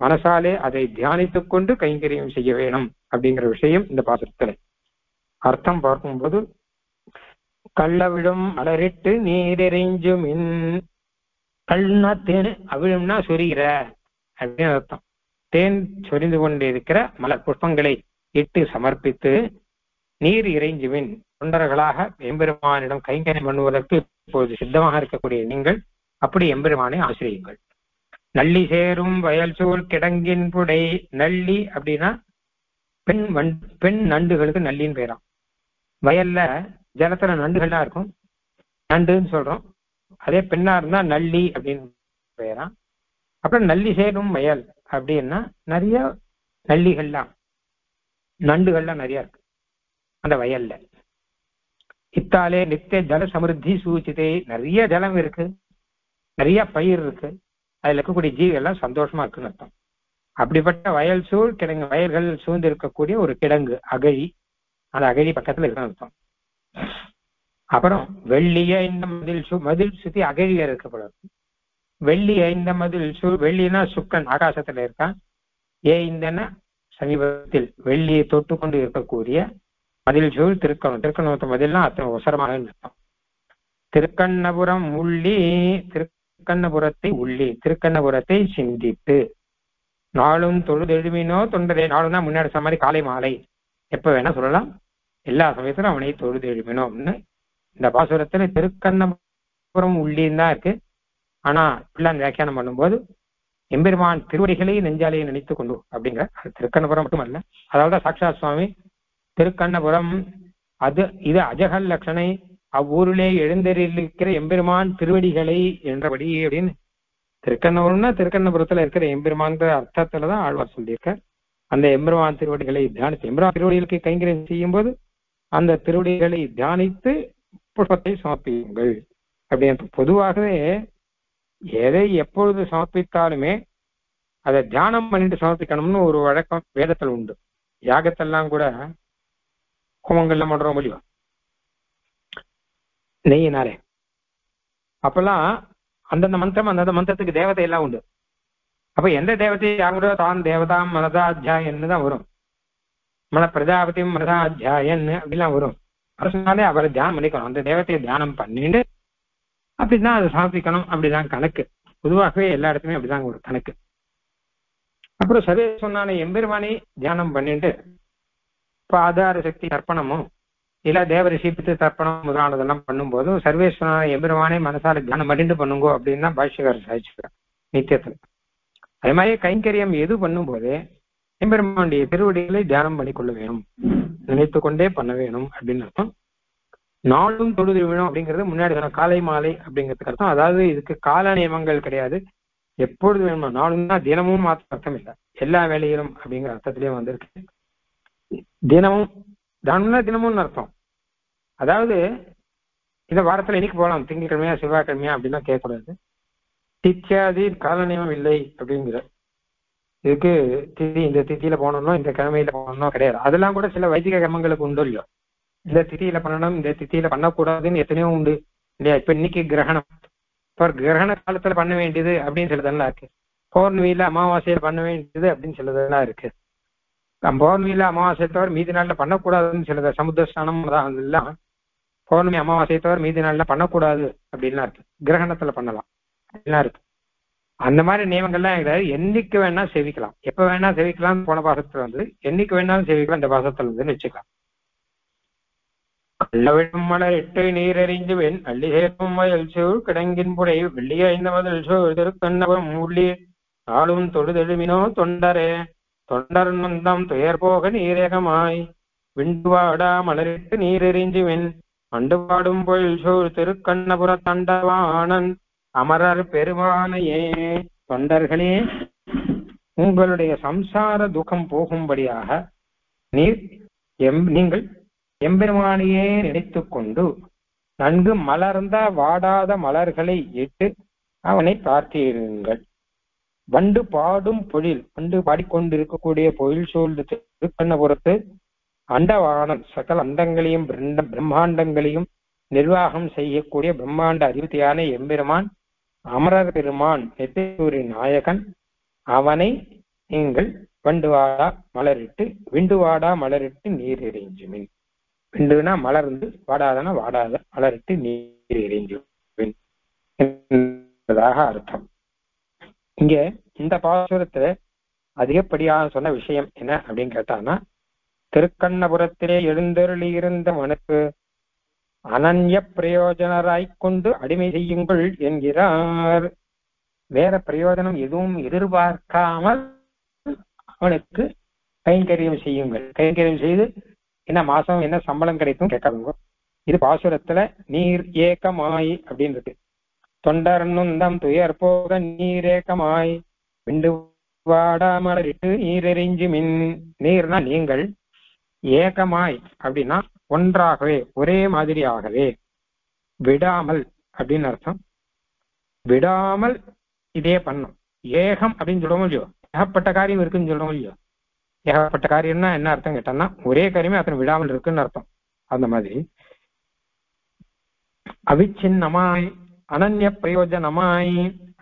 மனசாலே அதை தியானித்துக் கொண்டு கைங்கரியம் செய்ய வேணும் அப்படிங்கிற விஷயம் இந்த பாசத்துல அர்த்தம் பார்க்கும்போது கள்ளவிடும் அலரிட்டு நீரெறிஞ்சும் கல்னா தேன் அவிழும்னா சொரிகிற அப்படின்னு அர்த்தம். தேன் சொரிந்து கொண்டிருக்கிற மலர் புஷ்பங்களை இட்டு சமர்ப்பித்து நீர் இறைஞ்சுவின் தொண்டர்களாக எம்பெருமானிடம் கைங்கரியம் பண்ணுவதற்கு இப்போது சித்தமாக இருக்கக்கூடிய நீங்கள் அப்படி எம்பெருமானை ஆசிரியுங்கள். நள்ளி சேரும் வயல் சூழ் கிடங்கின் புடை நள்ளி அப்படின்னா பெண் வண் பெண் நண்டுகளுக்கு நள்ளின்னு பேராம். வயல்ல ஜலத்துல நண்டுகள்லாம் இருக்கும். நண்டுன்னு சொல்றோம். அதே பெண்ணா இருந்தா நள்ளி அப்படின்னு பெயரா. அப்புறம் நள்ளி சேரும் வயல் அப்படின்னா நிறைய நள்ளிகள்லாம் நண்டுகள்லாம் நிறைய இருக்கு அந்த வயல்ல. இத்தாலே நித்திய ஜல சமிருத்தி சூச்சிதே. நிறைய ஜலம் இருக்கு. நிறைய பயிர் இருக்கு. அதுல இருக்கக்கூடிய ஜீவி எல்லாம் சந்தோஷமா இருக்குன்னு அர்த்தம். அப்படிப்பட்ட வயல் சூழ் கிடங்கு வயல்கள் சூழ்ந்து இருக்கக்கூடிய ஒரு கிடங்கு அகழி. அந்த அகழி பக்கத்துல இருக்குன்னு அர்த்தம். அப்புறம் வெள்ளிய இந்த மதில் சு மதில் சுத்தி அகழிய இருக்கப்படும். வெள்ளிய இந்த மதில் சு வெள்ளினா சுக்கன் ஆகாசத்துல இருக்கான். ஏ இந்தன சமீபத்தில் வெள்ளியை தொட்டு கொண்டு இருக்கக்கூடிய மதில் சூழ் திருக்கணம் திருக்கணத்து மதில்னா அத்தனை உசரமாக இருக்கும் திருக்கண்ணபுரம் உள்ளி திருக்கண்ணபுரத்தை உள்ளி திருக்கண்ணபுரத்தை சிந்தித்து. நாளும் தொழுதெழுமினோ தொண்டரே நாளும் தான் முன்னாடி சொன்ன மாதிரி காலை மாலை. எப்ப வேணா சொல்லலாம். எல்லா சமயத்திலும் அவனை தொழுது அப்படின்னு இந்த பாசுரத்துல திருக்கண்ணபுரம் உள்ளின்னு தான் இருக்கு. ஆனா பிள்ளான் வியாக்கியானம் பண்ணும்போது எம்பெருமான் திருவடிகளை நெஞ்சாலையை நினைத்து கொண்டு அப்படிங்கிற அது திருக்கண்ணபுரம் மட்டுமல்ல. அதாவது சாட்சாத் சுவாமி திருக்கண்ணபுரம் அது இது அஜகல் லட்சணை அவ்வூரிலே எழுந்தரிலிருக்கிற எம்பெருமான் திருவடிகளை என்றபடி அப்படின்னு திருக்கண்ணபுரம்னா திருக்கண்ணபுரத்துல இருக்கிற எம்பெருமான்ற அர்த்தத்துலதான் ஆழ்வார் சொல்லியிருக்கார். அந்த எம்பெருமான் திருவடிகளை தியானித்து எம்பெருமான் திருவடிகளுக்கு கைங்கரியம் செய்யும் போது அந்த திருவடிகளை தியானித்து புஷ்பத்தை சமர்ப்பியுங்கள். அப்படின்னு பொதுவாகவே எதை எப்பொழுது சமர்ப்பித்தாலுமே அதை தியானம் பண்ணிட்டு சமர்ப்பிக்கணும்னு ஒரு வழக்கம் வேதத்தில் உண்டு. யாகத்தெல்லாம் கூட ஹோமங்கள்லாம் பண்றோம் முடியும் நெய்யினாரே அப்பெல்லாம் அந்தந்த மந்திரம் அந்தந்த மந்திரத்துக்கு தேவதை எல்லாம் உண்டு. அப்ப எந்த தேவதையை யாங்களோ தான் மனதா தியாய்ன்னு தான் வரும். மன பிரஜாபதி மனதாத்தியாயன் அப்படிலாம் வரும். அரசனாலே அவரை தியானம் பண்ணிக்கணும். அந்த தேவத்தையை தியானம் பண்ணிட்டு அப்படிதான் அதை சமர்ப்பிக்கணும் அப்படிதான் கணக்கு. பொதுவாகவே எல்லா இடத்துலயும் அப்படிதான் ஒரு கணக்கு. அப்புறம் சரி சொன்னான எம்பெருமானி தியானம் பண்ணிட்டு இப்ப ஆதார சக்தி தர்ப்பணமும் இல்ல தேவ ரிஷிப்பித்து தர்ப்பணம் முதலானதெல்லாம் பண்ணும்போது சர்வேஸ்வரனான எம்பெருமானே மனசால தியானம் பண்ணிட்டு பண்ணுங்கோ அப்படின்னு தான் பாஷ்யக்காரர் சாதிச்சுக்கிறார். நித்தியத்துல. அதே மாதிரி கைங்கரியம் எது பண்ணும்போது எம்பெருமானுடைய திருவடிகளை தியானம் பண்ணி கொள்ள வேணும். நினைத்து கொண்டே பண்ண வேணும் அப்படின்னு அர்த்தம். நாளும் தொழுது வேணும் அப்படிங்கிறது முன்னாடி சொன்ன காலை மாலை அப்படிங்கிறதுக்கு அர்த்தம். அதாவது இதுக்கு கால நியமங்கள் கிடையாது. எப்பொழுது வேணுமா நாளும் தான் தினமும் மாத்த அர்த்தம் இல்லை. எல்லா வேலையிலும் அப்படிங்கிற அர்த்தத்திலேயே வந்திருக்கு. தினமும் தினம்னா தினமும்னு அர்த்தம். அதாவது இந்த வாரத்துல இன்னைக்கு போகலாம் திங்கட்கிழமையா செவ்வாய்க்கிழமையா அப்படின்னா கேட்கக்கூடாது. திச்சாதி கால நியமம் இல்லை அப்படிங்கிற இதுக்கு திதி இந்த திதியில போகணும்னோ இந்த கிழமையில போகணும்னோ கிடையாது. அதெல்லாம் கூட சில வைதிக கிரமங்களுக்கு உண்டு இல்லையோ. இந்த திதியில பண்ணணும் இந்த திதியில பண்ணக்கூடாதுன்னு எத்தனையோ உண்டு இல்லையா? இப்ப இன்னைக்கு கிரகணம். இப்ப கிரகண காலத்துல பண்ண வேண்டியது அப்படின்னு சிலதெல்லாம் இருக்கு. பௌர்ணமியில அமாவாசையில பண்ண வேண்டியது அப்படின்னு சிலதெல்லாம் இருக்கு. பௌர்ணமியில அமாவாசையை தவிர மீதி நாள்ல பண்ணக்கூடாதுன்னு சிலது சமுத்திர ஸ்நானம் அதெல்லாம். பௌர்ணமி அமாவாசையை தவிர மீதி நாள்ல பண்ணக்கூடாது அப்படின்லாம் இருக்கு. கிரகணத்துல பண்ணலாம். அப்படிலாம் இருக்கு. அந்த மாதிரி நியமங்கள்லாம் கிடையாது. என்னைக்கு வேணா சேவிக்கலாம். எப்ப வேணா சேவிக்கலாம் போன பாசத்துல வந்து. என்னைக்கு வேணாலும் சேவிக்கலாம் இந்த பாசத்துல இருந்துன்னு வச்சுக்கலாம். கள்ளவிடம் மலர் நீர் நீரெறிஞ்சு வெண் அள்ளி சேர்க்கும் வயல் சூழ் கிடங்கின் புடை. வெள்ளிய ஐந்த மதில் சூழ் திருக்கண்ணபுரம் உள்ளி ஆளும் தொழுதெழுமினோ தொண்டரே. தொண்டர் நந்தம் துயர் போக நீரேகமாய். விண்டுவாடா மலரிட்டு நீரெறிஞ்சு வெண். அண்டு பாடும் பொழில் சூழ் திருக்கண்ணபுர தண்டவாணன். அமரர் பெருமானையே தொண்டர்களே உங்களுடைய சம்சார துக்கம் போகும்படியாக நீர் எம் நீங்கள் எம்பெருமானையே நினைத்துக்கொண்டு நன்கு மலர்ந்த வாடாத மலர்களை இட்டு அவனை பிரார்த்தியுங்கள் வண்டு பாடும் பொழில் வண்டு பாடிக்கொண்டிருக்கக்கூடிய பொழில் சூழ்ந்து திருக்கண்ணபுரத்து அண்டவானம் சகல அண்டங்களையும் பிரண்ட பிரம்மாண்டங்களையும் நிர்வாகம் செய்யக்கூடிய பிரம்மாண்ட அறிவுத்தியான எம்பெருமான் அமரர் பெருமான் எத்தையூரின் நாயகன்? அவனை நீங்கள் வண்டுவாடா மலரிட்டு விண்டுவாடா மலரிட்டு நீர் எறிஞ்சுமின் விண்டுனா மலர்ந்து வாடாதனா வாடாத மலரிட்டு நீர் எறிஞ்சுமின் என்பதாக அர்த்தம். இங்க இந்த பாசுரத்துல அதிகப்படியாக சொன்ன விஷயம் என்ன அப்படின்னு கேட்டான்னா திருக்கண்ணபுரத்திலே எழுந்தருளி இருந்த மனுக்கு அனன்ய பிரயோஜனராய் கொண்டு அடிமை செய்யுங்கள் என்கிறார். வேற பிரயோஜனம் எதுவும் எதிர்பார்க்காமல் அவனுக்கு கைங்கரியம் செய்யுங்கள். கைங்கரியம் செய்து என்ன மாசம் என்ன சம்பளம் கிடைக்கும் கேட்காதுங்க. இது பாசுரத்துல நீர் ஏக்கமாய் அப்படின்னு இருக்கு தொண்டர் நுந்தம் துயர் போக நீரேக்கமாய் விண்டு வாடாமலரிட்டு நீரெறிஞ்சு மின். நீர்னா நீங்கள் ஏகமாய் அப்படின்னா ஒன்றாகவே ஒரே மாதிரியாகவே விடாமல் அப்படின்னு அர்த்தம். விடாமல் இதே பண்ணும். ஏகம் அப்படின்னு சொல்லுவோம் இல்லையோ? ஏகப்பட்ட காரியம் இருக்குன்னு சொல்லுவோம் இல்லையோ? ஏகப்பட்ட காரியம்னா என்ன அர்த்தம் கேட்டோம்னா ஒரே காரியமே அத்தனை விடாமல் இருக்குன்னு அர்த்தம். அந்த மாதிரி. அவிச்சின்னமாய் அனன்ய பிரயோஜனமாய்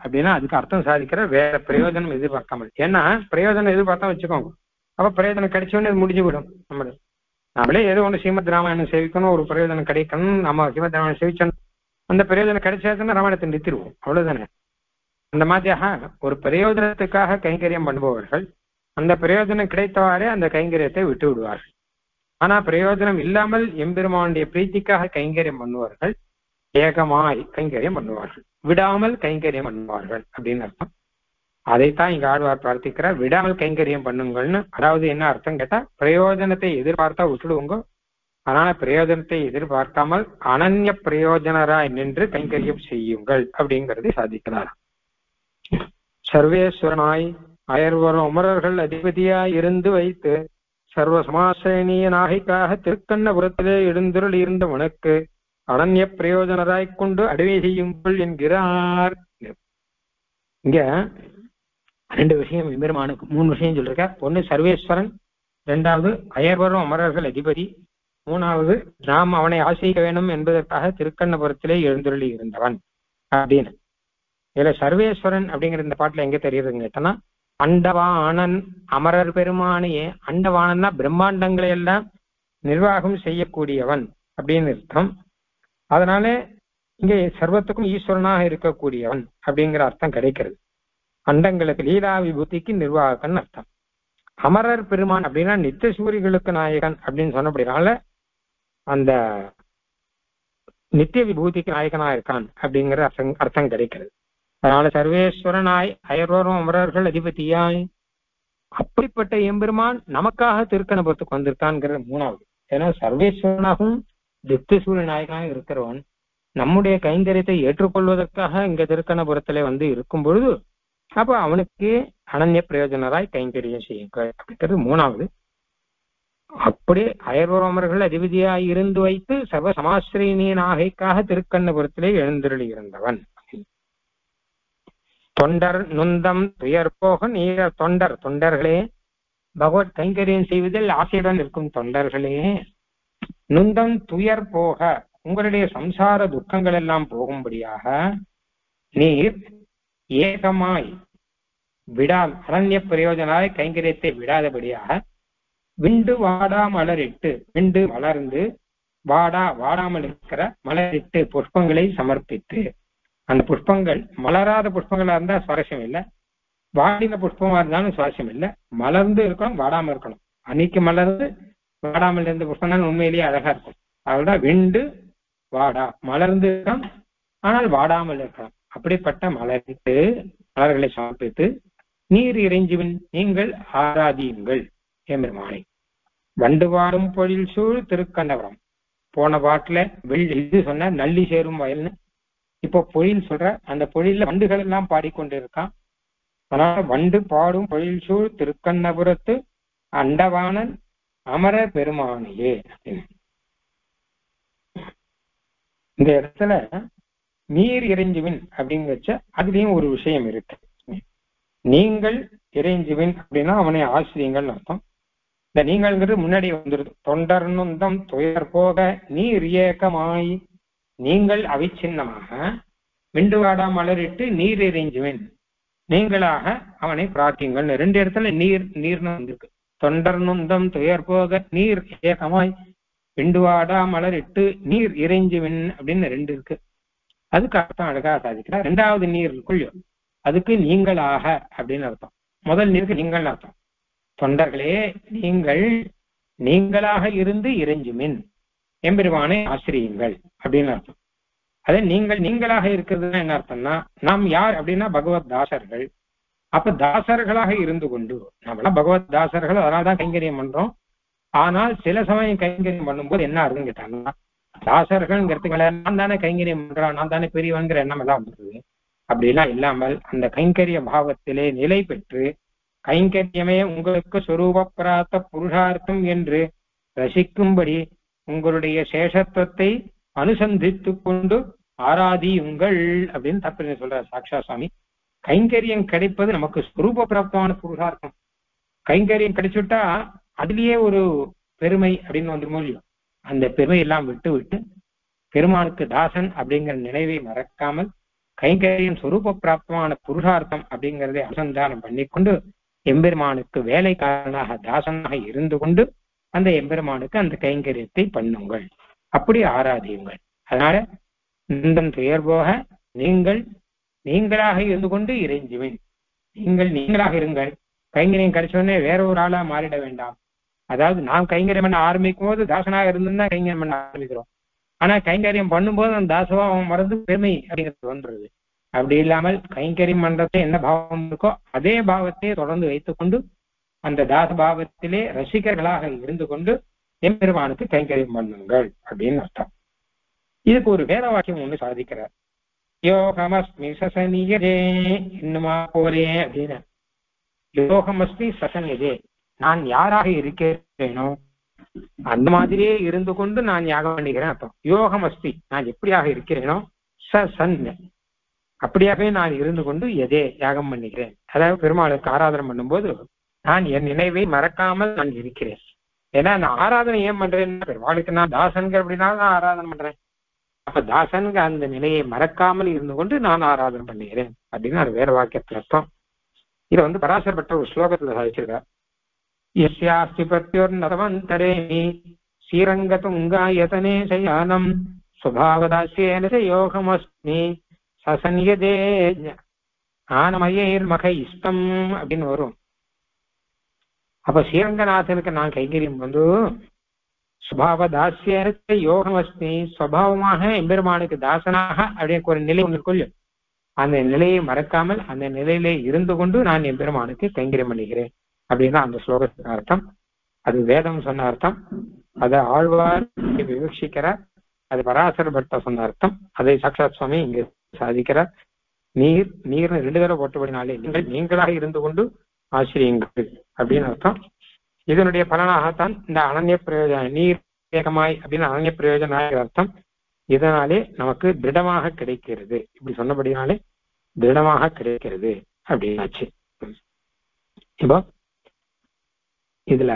அப்படின்னா அதுக்கு அர்த்தம் சாதிக்கிற வேற பிரயோஜனம் எதிர்பார்க்காமல். ஏன்னா பிரயோஜனம் எதிர்பார்த்தா வச்சுக்கோங்க. அப்ப பிரயோஜனம் கிடைச்ச உடனே அது முடிஞ்சு விடும் நம்மளுக்கு நம்மளே ஏதோ ஒன்று ஸ்ரீமத் ராமாயணம் சேவிக்கணும் ஒரு பிரயோஜனம் கிடைக்கணும். நம்ம ஸ்ரீமத் ராமாயணம் சேவிச்சோம். அந்த பிரயோஜனம் கிடைச்சாதுன்னா ராமாயணத்தை நிறுத்திடுவோம். அவ்வளவுதானே? அந்த மாதிரியாக ஒரு பிரயோஜனத்துக்காக கைங்கரியம் பண்ணுபவர்கள் அந்த பிரயோஜனம் கிடைத்தவாறே அந்த கைங்கரியத்தை விட்டு விடுவார்கள். ஆனா பிரயோஜனம் இல்லாமல் எம்பெருமானுடைய பிரீத்திக்காக கைங்கரியம் பண்ணுவார்கள் ஏகமாய் கைங்கரியம் பண்ணுவார்கள். விடாமல் கைங்கரியம் பண்ணுவார்கள் அப்படின்னு அர்த்தம். அதைத்தான் இங்க ஆழ்வார் பிரார்த்திக்கிறார். விடாமல் கைங்கரியம் பண்ணுங்கள்னு. அதாவது என்ன அர்த்தம் கேட்டா பிரயோஜனத்தை எதிர்பார்த்தா விட்டுடுவோங்க அதனால பிரயோஜனத்தை எதிர்பார்க்காமல் அனன்ய பிரயோஜனராய் நின்று கைங்கரியம் செய்யுங்கள் அப்படிங்கறதை சாதிக்கிறார் சர்வேஸ்வரனாய் அயர்வரும் அமரர்கள் அதிபதியாய் இருந்து வைத்து சர்வ சமாசயனிய நாகைக்காக திருக்கண்ணபுரத்திலே எழுந்துருள் இருந்த உனக்கு அனன்ய பிரயோஜனராய் கொண்டு அடிமை செய்யுங்கள் என்கிறார். இங்க ரெண்டு விஷயம் எம்பெருமானுக்கு மூணு விஷயம் சொல்லிருக்க. ஒன்னு சர்வேஸ்வரன் ரெண்டாவது அயர்வரும் அமரர்கள் அதிபதி மூணாவது நாம் அவனை ஆசிரிக்க வேணும் என்பதற்காக திருக்கண்ணபுரத்திலே எழுந்துருளி இருந்தவன் அப்படின்னு. இதுல சர்வேஸ்வரன் அப்படிங்கிற இந்த பாட்டுல எங்க தெரியுதுன்னு கேட்டனா அண்டவாணன் அமரர் பெருமானையே அண்டவாணன்னா பிரம்மாண்டங்களை எல்லாம் நிர்வாகம் செய்யக்கூடியவன் அப்படின்னு அர்த்தம். அதனால இங்கே சர்வத்துக்கும் ஈஸ்வரனாக இருக்கக்கூடியவன் அப்படிங்கிற அர்த்தம் கிடைக்கிறது. அண்டங்களுக்கு லீலா விபூதிக்கு நிர்வாகன் அர்த்தம். அமரர் பெருமான் அப்படின்னா நித்திய சூரிகளுக்கு நாயகன் அப்படின்னு சொன்னபடினால அந்த நித்திய விபூதிக்கு நாயகனா இருக்கான் அப்படிங்கிற அர்த்தம் அர்த்தம் கிடைக்கிறது. அதனால சர்வேஸ்வரனாய் அயர்வரும் அமரர்கள் அதிபதியாய் அப்படிப்பட்ட எம்பெருமான் நமக்காக திருக்கணபுரத்துக்கு வந்திருக்கான்ங்கிற மூணாவது. ஏன்னா சர்வேஸ்வரனாகவும் திப்திசூரிய நாயகனாக இருக்கிறவன் நம்முடைய கைங்கரியத்தை ஏற்றுக்கொள்வதற்காக இங்க திருக்கணபுரத்திலே வந்து இருக்கும் பொழுது அப்ப அவனுக்கு அனநிய பிரயோஜனராய் கைங்கரியம் செய்யுங்கள் அப்படின்றது மூணாவது. அப்படி அயர்வரோமர்கள் அதிபதியாய் இருந்து வைத்து சர்வ சமாசிரியனிய நாகைக்காக திருக்கண்ணபுரத்திலே எழுந்தருளி இருந்தவன். தொண்டர் நுந்தம் துயர் போக நீர தொண்டர். தொண்டர்களே பகவத் கைங்கரியம் செய்வதில் ஆசையுடன் இருக்கும் தொண்டர்களே நுந்தம் துயர் போக உங்களுடைய சம்சார துக்கங்கள் எல்லாம் போகும்படியாக நீர் ஏகமாய் விடால் அரண்ய பிரயோஜனாய் கைங்கரியத்தை விடாதபடியாக விண்டு வாடா மலரிட்டு விண்டு மலர்ந்து வாடா வாடாமல் இருக்கிற மலரிட்டு புஷ்பங்களை சமர்ப்பித்து அந்த புஷ்பங்கள் மலராத புஷ்பங்களா இருந்தா சுவாரஸ்யம் இல்லை. வாடின புஷ்பமா இருந்தாலும் சுவாரஸ்யம் இல்லை. மலர்ந்து இருக்கணும் வாடாம இருக்கணும். அன்னைக்கு மலர்ந்து வாடாமல் இருந்த புஷ்பம் தான் உண்மையிலேயே அழகா இருக்கும். அதோட விண்டு வாடா மலர்ந்து இருக்கணும். ஆனால் வாடாமல் இருக்கலாம் அப்படிப்பட்ட மலர்ந்து மலர்களை சமர்ப்பித்து நீர் இறைஞ்சுவின் நீங்கள் ஆராதியுங்கள். எம்பெருமானை வண்டு வாடும் பொழில் சூழ் திருக்கண்டவரம் போன பாட்டுல வெள்ளி இது சொன்ன நல்லி சேரும் வயல்னு. இப்போ பொழில் சொல்ற அந்த பொழில வண்டுகள் எல்லாம் பாடிக்கொண்டிருக்கான் அதனால வண்டு பாடும் பொழில் சூழ் திருக்கண்ணபுரத்து அண்டவானன் அமர பெருமானையே இந்த இடத்துல நீர் இறைஞ்சுவின் அப்படின்னு வச்ச அதுலயும் ஒரு விஷயம் இருக்கு. நீங்கள் இறைஞ்சுவின் அப்படின்னா அவனை ஆசிரியங்கள் அர்த்தம். இந்த நீங்கள்ங்கிறது முன்னாடி வந்துருது. தொண்டர்நுந்தம் துயர் போக நீர் இயக்கமாய் நீங்கள் அவிச்சின்னமாக மிண்டுவாடா மலரிட்டு நீர் எறிஞ்சுவேன் நீங்களாக அவனை பிரார்த்திங்கள் ரெண்டு இடத்துல நீர் நீர்னு வந்திருக்கு. தொண்டர் நுந்தம் துயர் போக நீர் ஏகமாய். விண்டுவாடா மலரிட்டு நீர் இறைஞ்சுவின் அப்படின்னு ரெண்டு இருக்கு. அதுக்கு அர்த்தம் அழகா சாதிக்கிறார் ரெண்டாவது நீருக்குள் அதுக்கு நீங்களாக அப்படின்னு அர்த்தம். முதல் நீருக்கு நீங்கள் அர்த்தம். தொண்டர்களே நீங்கள் நீங்களாக இருந்து இறைஞ்சுமின் எம்பெருமானை ஆசிரியுங்கள் அப்படின்னு அர்த்தம். அதே நீங்கள் நீங்களாக இருக்கிறதுனா என்ன அர்த்தம்னா நாம் யார் அப்படின்னா பகவத் தாசர்கள். அப்ப தாசர்களாக இருந்து கொண்டு நம்மளாம் பகவத் தாசர்கள் அதனாலதான் கைங்கரியம் பண்றோம். ஆனால் சில சமயம் கைங்கரியம் பண்ணும்போது என்ன அர்த்தம் கேட்டாங்கன்னா தாசர்கள்ங்கிறதுக்கு நான் தானே கைங்கரியம் பண்றான் நான் தானே பெரியவங்கிற எண்ணம் எல்லாம் வந்துருது அப்படிலாம் இல்லாமல் அந்த கைங்கரிய பாவத்திலே நிலை பெற்று கைங்கரியமே உங்களுக்கு சொரூப பிராத்த புருஷார்த்தம் என்று ரசிக்கும்படி உங்களுடைய சேஷத்துவத்தை அனுசந்தித்து கொண்டு ஆராதியுங்கள் அப்படின்னு தப்பு சொல்றார் சாக்ஷா சுவாமி. கைங்கரியம் கிடைப்பது நமக்கு ஸ்வரூப பிராப்தமான புருஷார்த்தம். கைங்கரியம் கிடைச்சுட்டா அதுலயே ஒரு பெருமை அப்படின்னு வந்துருமோ இல்லையோ? அந்த பெருமையெல்லாம் விட்டு விட்டு பெருமானுக்கு தாசன் அப்படிங்கிற நினைவை மறக்காமல் கைங்கரியின் சுரூப பிராப்தமான புருஷார்த்தம் அப்படிங்கிறதை அனுசந்தானம் பண்ணிக்கொண்டு எம்பெருமானுக்கு வேலைக்காரனாக தாசனாக இருந்து கொண்டு அந்த எம்பெருமானுக்கு அந்த கைங்கரியத்தை பண்ணுங்கள். அப்படி ஆராதியுங்கள். அதனால நிந்தன் துயர் போக நீங்கள் நீங்களாக இருந்து கொண்டு இறைஞ்சுவேன். நீங்கள் நீங்களாக இருங்கள். கைங்கரியம் கிடைச்சோடனே வேற ஒரு ஆளா மாறிட வேண்டாம். அதாவது நாம் கைங்கரியம் பண்ண ஆரம்பிக்கும் போது தாசனாக இருந்துன்னா கைங்கரியம் பண்ண ஆரம்பிக்கிறோம். ஆனா கைங்கரியம் பண்ணும்போது அந்த தாசபாவம் மறந்து பெருமை அப்படிங்கிறது வந்துருது. அப்படி இல்லாமல் கைங்கரியம் பண்றதுல என்ன பாவம் இருக்கோ அதே பாவத்தை தொடர்ந்து வைத்துக்கொண்டு அந்த தாச பாவத்திலே ரசிகர்களாக இருந்து கொண்டு எம்பெருமானுக்கு கைங்கரியம் பண்ணுங்கள் அப்படின்னு அர்த்தம். இதுக்கு ஒரு வேத வாக்கியம் ஒண்ணு சாதிக்கிறார். யோகமஸ்மி சசனியதே இன்னுமா போறேன் அப்படின்னு. யோகமஸ்மி சசனியதே நான் யாராக இருக்கிறேனோ? அந்த மாதிரியே இருந்து கொண்டு நான் யாகம் பண்ணிக்கிறேன் அர்த்தம். யோகம் அஸ்தி. நான் எப்படியாக இருக்கிறேனோ? ச சன். அப்படியாகவே நான் இருந்து கொண்டு எதே யாகம் பண்ணிக்கிறேன். அதாவது பெருமாளுக்கு ஆராதனை பண்ணும்போது நான் என் நினைவை மறக்காமல் நான் இருக்கிறேன். ஏன்னா நான் ஆராதனை ஏன் பண்றேன்னா பெருமாளுக்கு நான் தாசன்கிற அப்படின்னா நான் ஆராதனை பண்றேன். அப்ப தாசனுங்க அந்த நிலையை மறக்காமல் இருந்து கொண்டு நான் ஆராதனை பண்ணுகிறேன் அப்படின்னு அது வேற வாக்கியத்துல அர்த்தம். இதை வந்து பராசரப்பட்ட ஒரு ஸ்லோகத்துல சாதிச்சிருக்கார். यस्यास्ति प्रत्युर्नतमन्तरेणि श्रीरङ्गतुङ्गायतने शयानम् स्वभावदास्येन च योगमस्मि சசன்யதே ஆனமயர்மக இஷ்டம் அப்படின்னு வரும் அப்ப ஸ்ரீரங்கநாதனுக்கு நான் கைங்கரியம் வந்து சுபாவ தாசியத்தை யோகம் அஸ்மி சுவாவமாக எம்பெருமானுக்கு தாசனாக அப்படின்னு ஒரு நிலை ஒன்று கொள்ளும் அந்த நிலையை மறக்காமல் அந்த நிலையிலே இருந்து கொண்டு நான் எம்பெருமானுக்கு கைங்கரியம் பண்ணுகிறேன் அப்படின்னா அந்த ஸ்லோகத்துக்கு அர்த்தம். அது வேதம் சொன்ன அர்த்தம். அதை ஆழ்வார் விவக்ஷிக்கிறார். அது பராசர பட்ட சொன்ன அர்த்தம். அதை சாட்சாத் சுவாமி இங்கு சாதிக்கிறார். நீர் நீர் ரெண்டு தடவை போட்டுபடினாலே நீங்கள் நீங்களாக இருந்து கொண்டு ஆசிரியுங்கள் அப்படின்னு அர்த்தம். இதனுடைய பலனாகத்தான் இந்த அனநிய பிரயோஜன நீர் வேகமாய் அப்படின்னு அனநிய பிரயோஜன அர்த்தம். இதனாலே நமக்கு திருடமாக கிடைக்கிறது. இப்படி சொன்னபடினாலே திருடமாக கிடைக்கிறது அப்படின்னாச்சு. இப்போ இதுல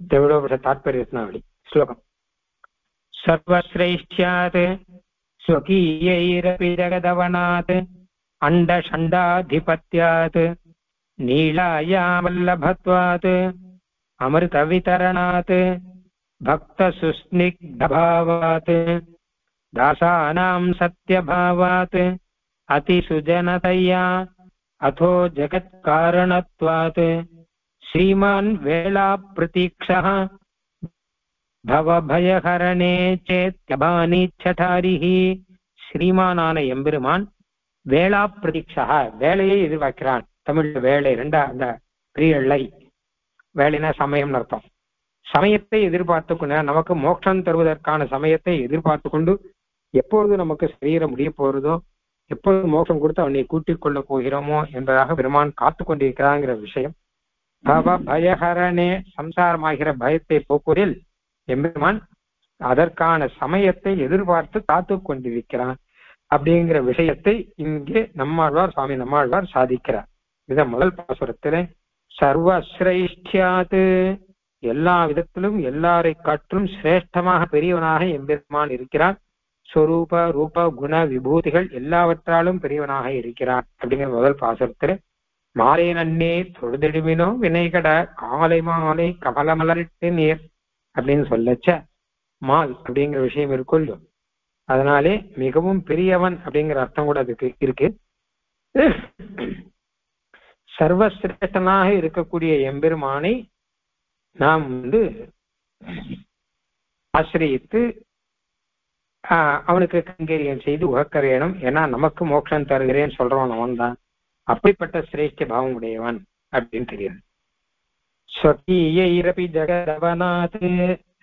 தேவடோபுர தாத்பரியத்னாவளி ஸ்லோகம் சர்வசிரேஷ்யாத் स्वकीयैरपि जगदवनात् अण्डषण्डाधिपत्यात् नीलायावल्लभत्वात् अमृतवितरणात् भक्तसुस्निग्धभावात् दासानाम् सत्यभावात् अतिसुजनतया अथो जगत्कारणत्वात् श्रीमान् वेलाप्रतीक्षः பவபயஹரணே சேத்யபானீச்சதாரிஹி ஸ்ரீமானான எம்பெருமான் வேளா பிரதீட்சா வேலையை எதிர்பார்க்கிறான் தமிழ்ல வேலை ரெண்டா அந்த பிரியள்ளை வேலைனா சமயம்னு அர்த்தம் சமயத்தை எதிர்பார்த்து கொண்டு நமக்கு மோட்சம் தருவதற்கான சமயத்தை எதிர்பார்த்து கொண்டு எப்பொழுது நமக்கு சரீரம் முடிய போறதோ எப்பொழுது மோட்சம் கொடுத்து அவனை கூட்டிக் கொள்ள போகிறோமோ என்பதாக பெருமான் காத்து கொண்டிருக்கிறாங்கிற விஷயம் பவ பயஹரணே சம்சாரமாகிற பயத்தை போக்குவதில் எம்பெருமான் அதற்கான சமயத்தை எதிர்பார்த்து காத்து கொண்டிருக்கிறான் அப்படிங்கிற விஷயத்தை இங்கே நம்மாழ்வார் சுவாமி நம்மாழ்வார் சாதிக்கிறார். இத முதல் பாசுரத்திலே சர்வஸ்ரேஷ்டியாது எல்லா விதத்திலும் எல்லாரை காற்றும் சிரேஷ்டமாக பெரியவனாக எம்பெருமான் இருக்கிறான் ஸ்வரூப ரூப குண விபூதிகள் எல்லாவற்றாலும் பெரியவனாக இருக்கிறான் அப்படிங்கிற முதல் பாசுரத்திலே மாலை நன்னே வினைகட காலை மாலை கமலமலரிட்டு நீர் அப்படின்னு சொல்லச்ச. மால் அப்படிங்கிற விஷயம் இருக்குல்லோ. அதனாலே மிகவும் பெரியவன் அப்படிங்கிற அர்த்தம் கூட அதுக்கு இருக்கு. சர்வசிரேஷ்டனாக இருக்கக்கூடிய எம்பெருமானை நாம் வந்து ஆசிரியத்து அவனுக்கு கங்கேரியம் செய்து உகக்க வேணும் ஏன்னா நமக்கு மோட்சம் தருகிறேன்னு சொல்றவன் அவன் தான் அப்படிப்பட்ட சிரேஷ்ட பாவம் உடையவன் அப்படின்னு தெரியுது. ஸ்வகீயைரபி ஜெகதவனாத்.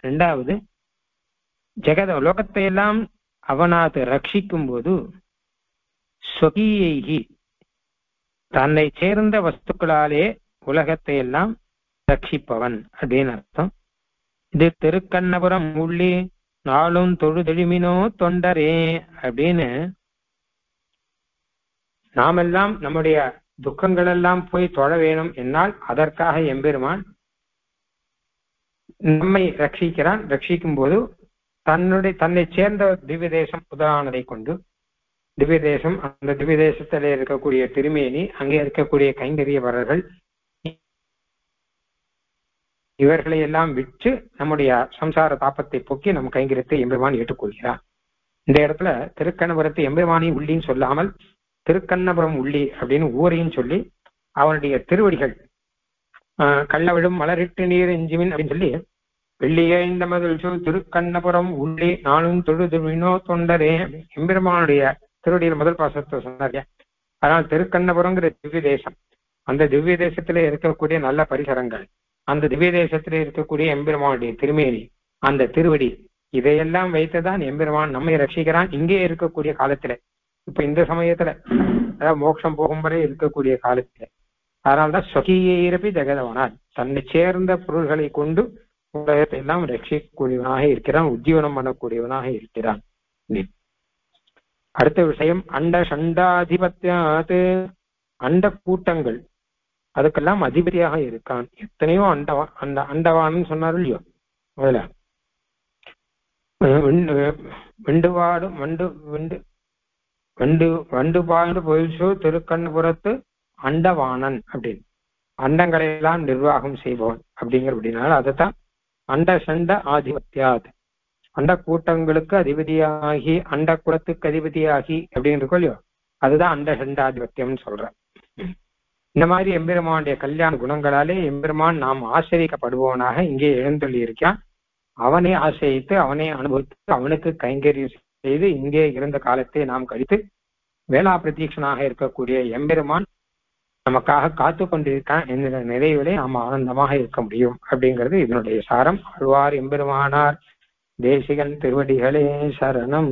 ரெண்டாவது ஜெகத லோகத்தை எல்லாம் அவனாத் ரட்சிக்கும் போது ஸ்வகீயைகி தன்னை சேர்ந்த வஸ்துக்களாலே உலகத்தை எல்லாம் ரட்சிப்பவன் அப்படின்னு அர்த்தம். இது திருக்கண்ணபுரம் உள்ளி நாளும் தொழுதெழுமினோ தொண்டரே அப்படின்னு நாமெல்லாம் நம்முடைய துக்கங்கள் எல்லாம் போய் தொழ வேணும் என்னால் அதற்காக எம்பெருமான் நம்மை ரட்சிக்கிறான். ரட்சிக்கும் போது தன்னுடைய தன்னை சேர்ந்த திவ்ய தேசம் உதாரணத்தை கொண்டு திவ்ய தேசம் அந்த திவ்ய தேசத்திலே இருக்கக்கூடிய திருமேனி அங்கே இருக்கக்கூடிய கைங்கரியவரர்கள் இவர்களை எல்லாம் விற்று நம்முடைய சம்சார தாப்பத்தை போக்கி நம் கைங்கரியத்தை எம்பெருமான் ஏற்றுக்கொள்கிறார். இந்த இடத்துல திருக்கணபுரத்தை எம்பெருமானி உள்ளின்னு சொல்லாமல் திருக்கண்ணபுரம் உள்ளி அப்படின்னு ஊரையும் சொல்லி அவனுடைய திருவடிகள் ஆஹ் கள்ளவிடும் மலரிட்டு நீர் எஞ்சுவின் அப்படின்னு சொல்லி வெள்ளியே இந்த மதில் சூ திருக்கண்ணபுரம் உள்ளி நானும் தொழுது வினோ தொண்டரே எம்பெருமானுடைய திருவடியில் முதல் பாசத்தை சொன்னார். அதனால் திருக்கண்ணபுரங்கிற திவ்ய தேசம் அந்த திவ்ய தேசத்துல இருக்கக்கூடிய நல்ல பரிசரங்கள் அந்த திவ்ய தேசத்துல இருக்கக்கூடிய எம்பெருமானுடைய திருமேனி அந்த திருவடி இதையெல்லாம் வைத்துதான் எம்பெருமான் நம்மை ரசிக்கிறான் இங்கே இருக்கக்கூடிய காலத்திலே இப்ப இந்த சமயத்துல அதாவது மோட்சம் போகும் வரை இருக்கக்கூடிய காலத்துல. அதனால்தான் சொகியரபி ஜெகதவனான் தன்னை சேர்ந்த பொருள்களை கொண்டு உலகத்தை எல்லாம் ரட்சிக்கக்கூடியவனாக இருக்கிறான் உஜ்ஜீவனம் பண்ணக்கூடியவனாக இருக்கிறான். அடுத்த விஷயம் அண்ட சண்டாதிபத்தியாது அண்ட கூட்டங்கள். அதுக்கெல்லாம் அதிபதியாக இருக்கான். எத்தனையோ அண்டவா அந்த அண்டவான்னு சொன்னார் இல்லையோ அதுல வெண்டுவாடு வண்டு விண்டு வண்டு வண்டுபாடு பொயில்சோ திருக்கண்புரத்து அண்டவாணன் அப்படின்னு. அண்டங்களை எல்லாம் நிர்வாகம் செய்பவன் அப்படிங்கிறபடினால அதைத்தான் அண்ட சண்ட ஆதிபத்தியாத். அண்ட கூட்டங்களுக்கு அதிபதியாகி அண்ட குலத்துக்கு அதிபதியாகி அப்படின்னு இருக்கோ இல்லையோ அதுதான் அண்ட சண்டாதிபத்தியம்னு சொல்றேன் இந்த மாதிரி எம்பெருமானுடைய கல்யாண குணங்களாலே எம்பெருமான் நாம் ஆசிரியக்கப்படுபவனாக இங்கே எழுந்தொள்ளி இருக்கான் அவனை ஆசிரியத்து அவனை அனுபவித்து அவனுக்கு கைங்கரியம் செய்து இங்கே இருந்த காலத்தை நாம் கழித்து வேளா பிரதீட்சனாக இருக்கக்கூடிய எம்பெருமான் நமக்காக காத்து கொண்டிருக்கான் என்கிற நிறைவிலே நாம் ஆனந்தமாக இருக்க முடியும் அப்படிங்கிறது இதனுடைய சாரம். ஆழ்வார் எம்பெருமானார். தேசிகன் திருவடிகளே சரணம்.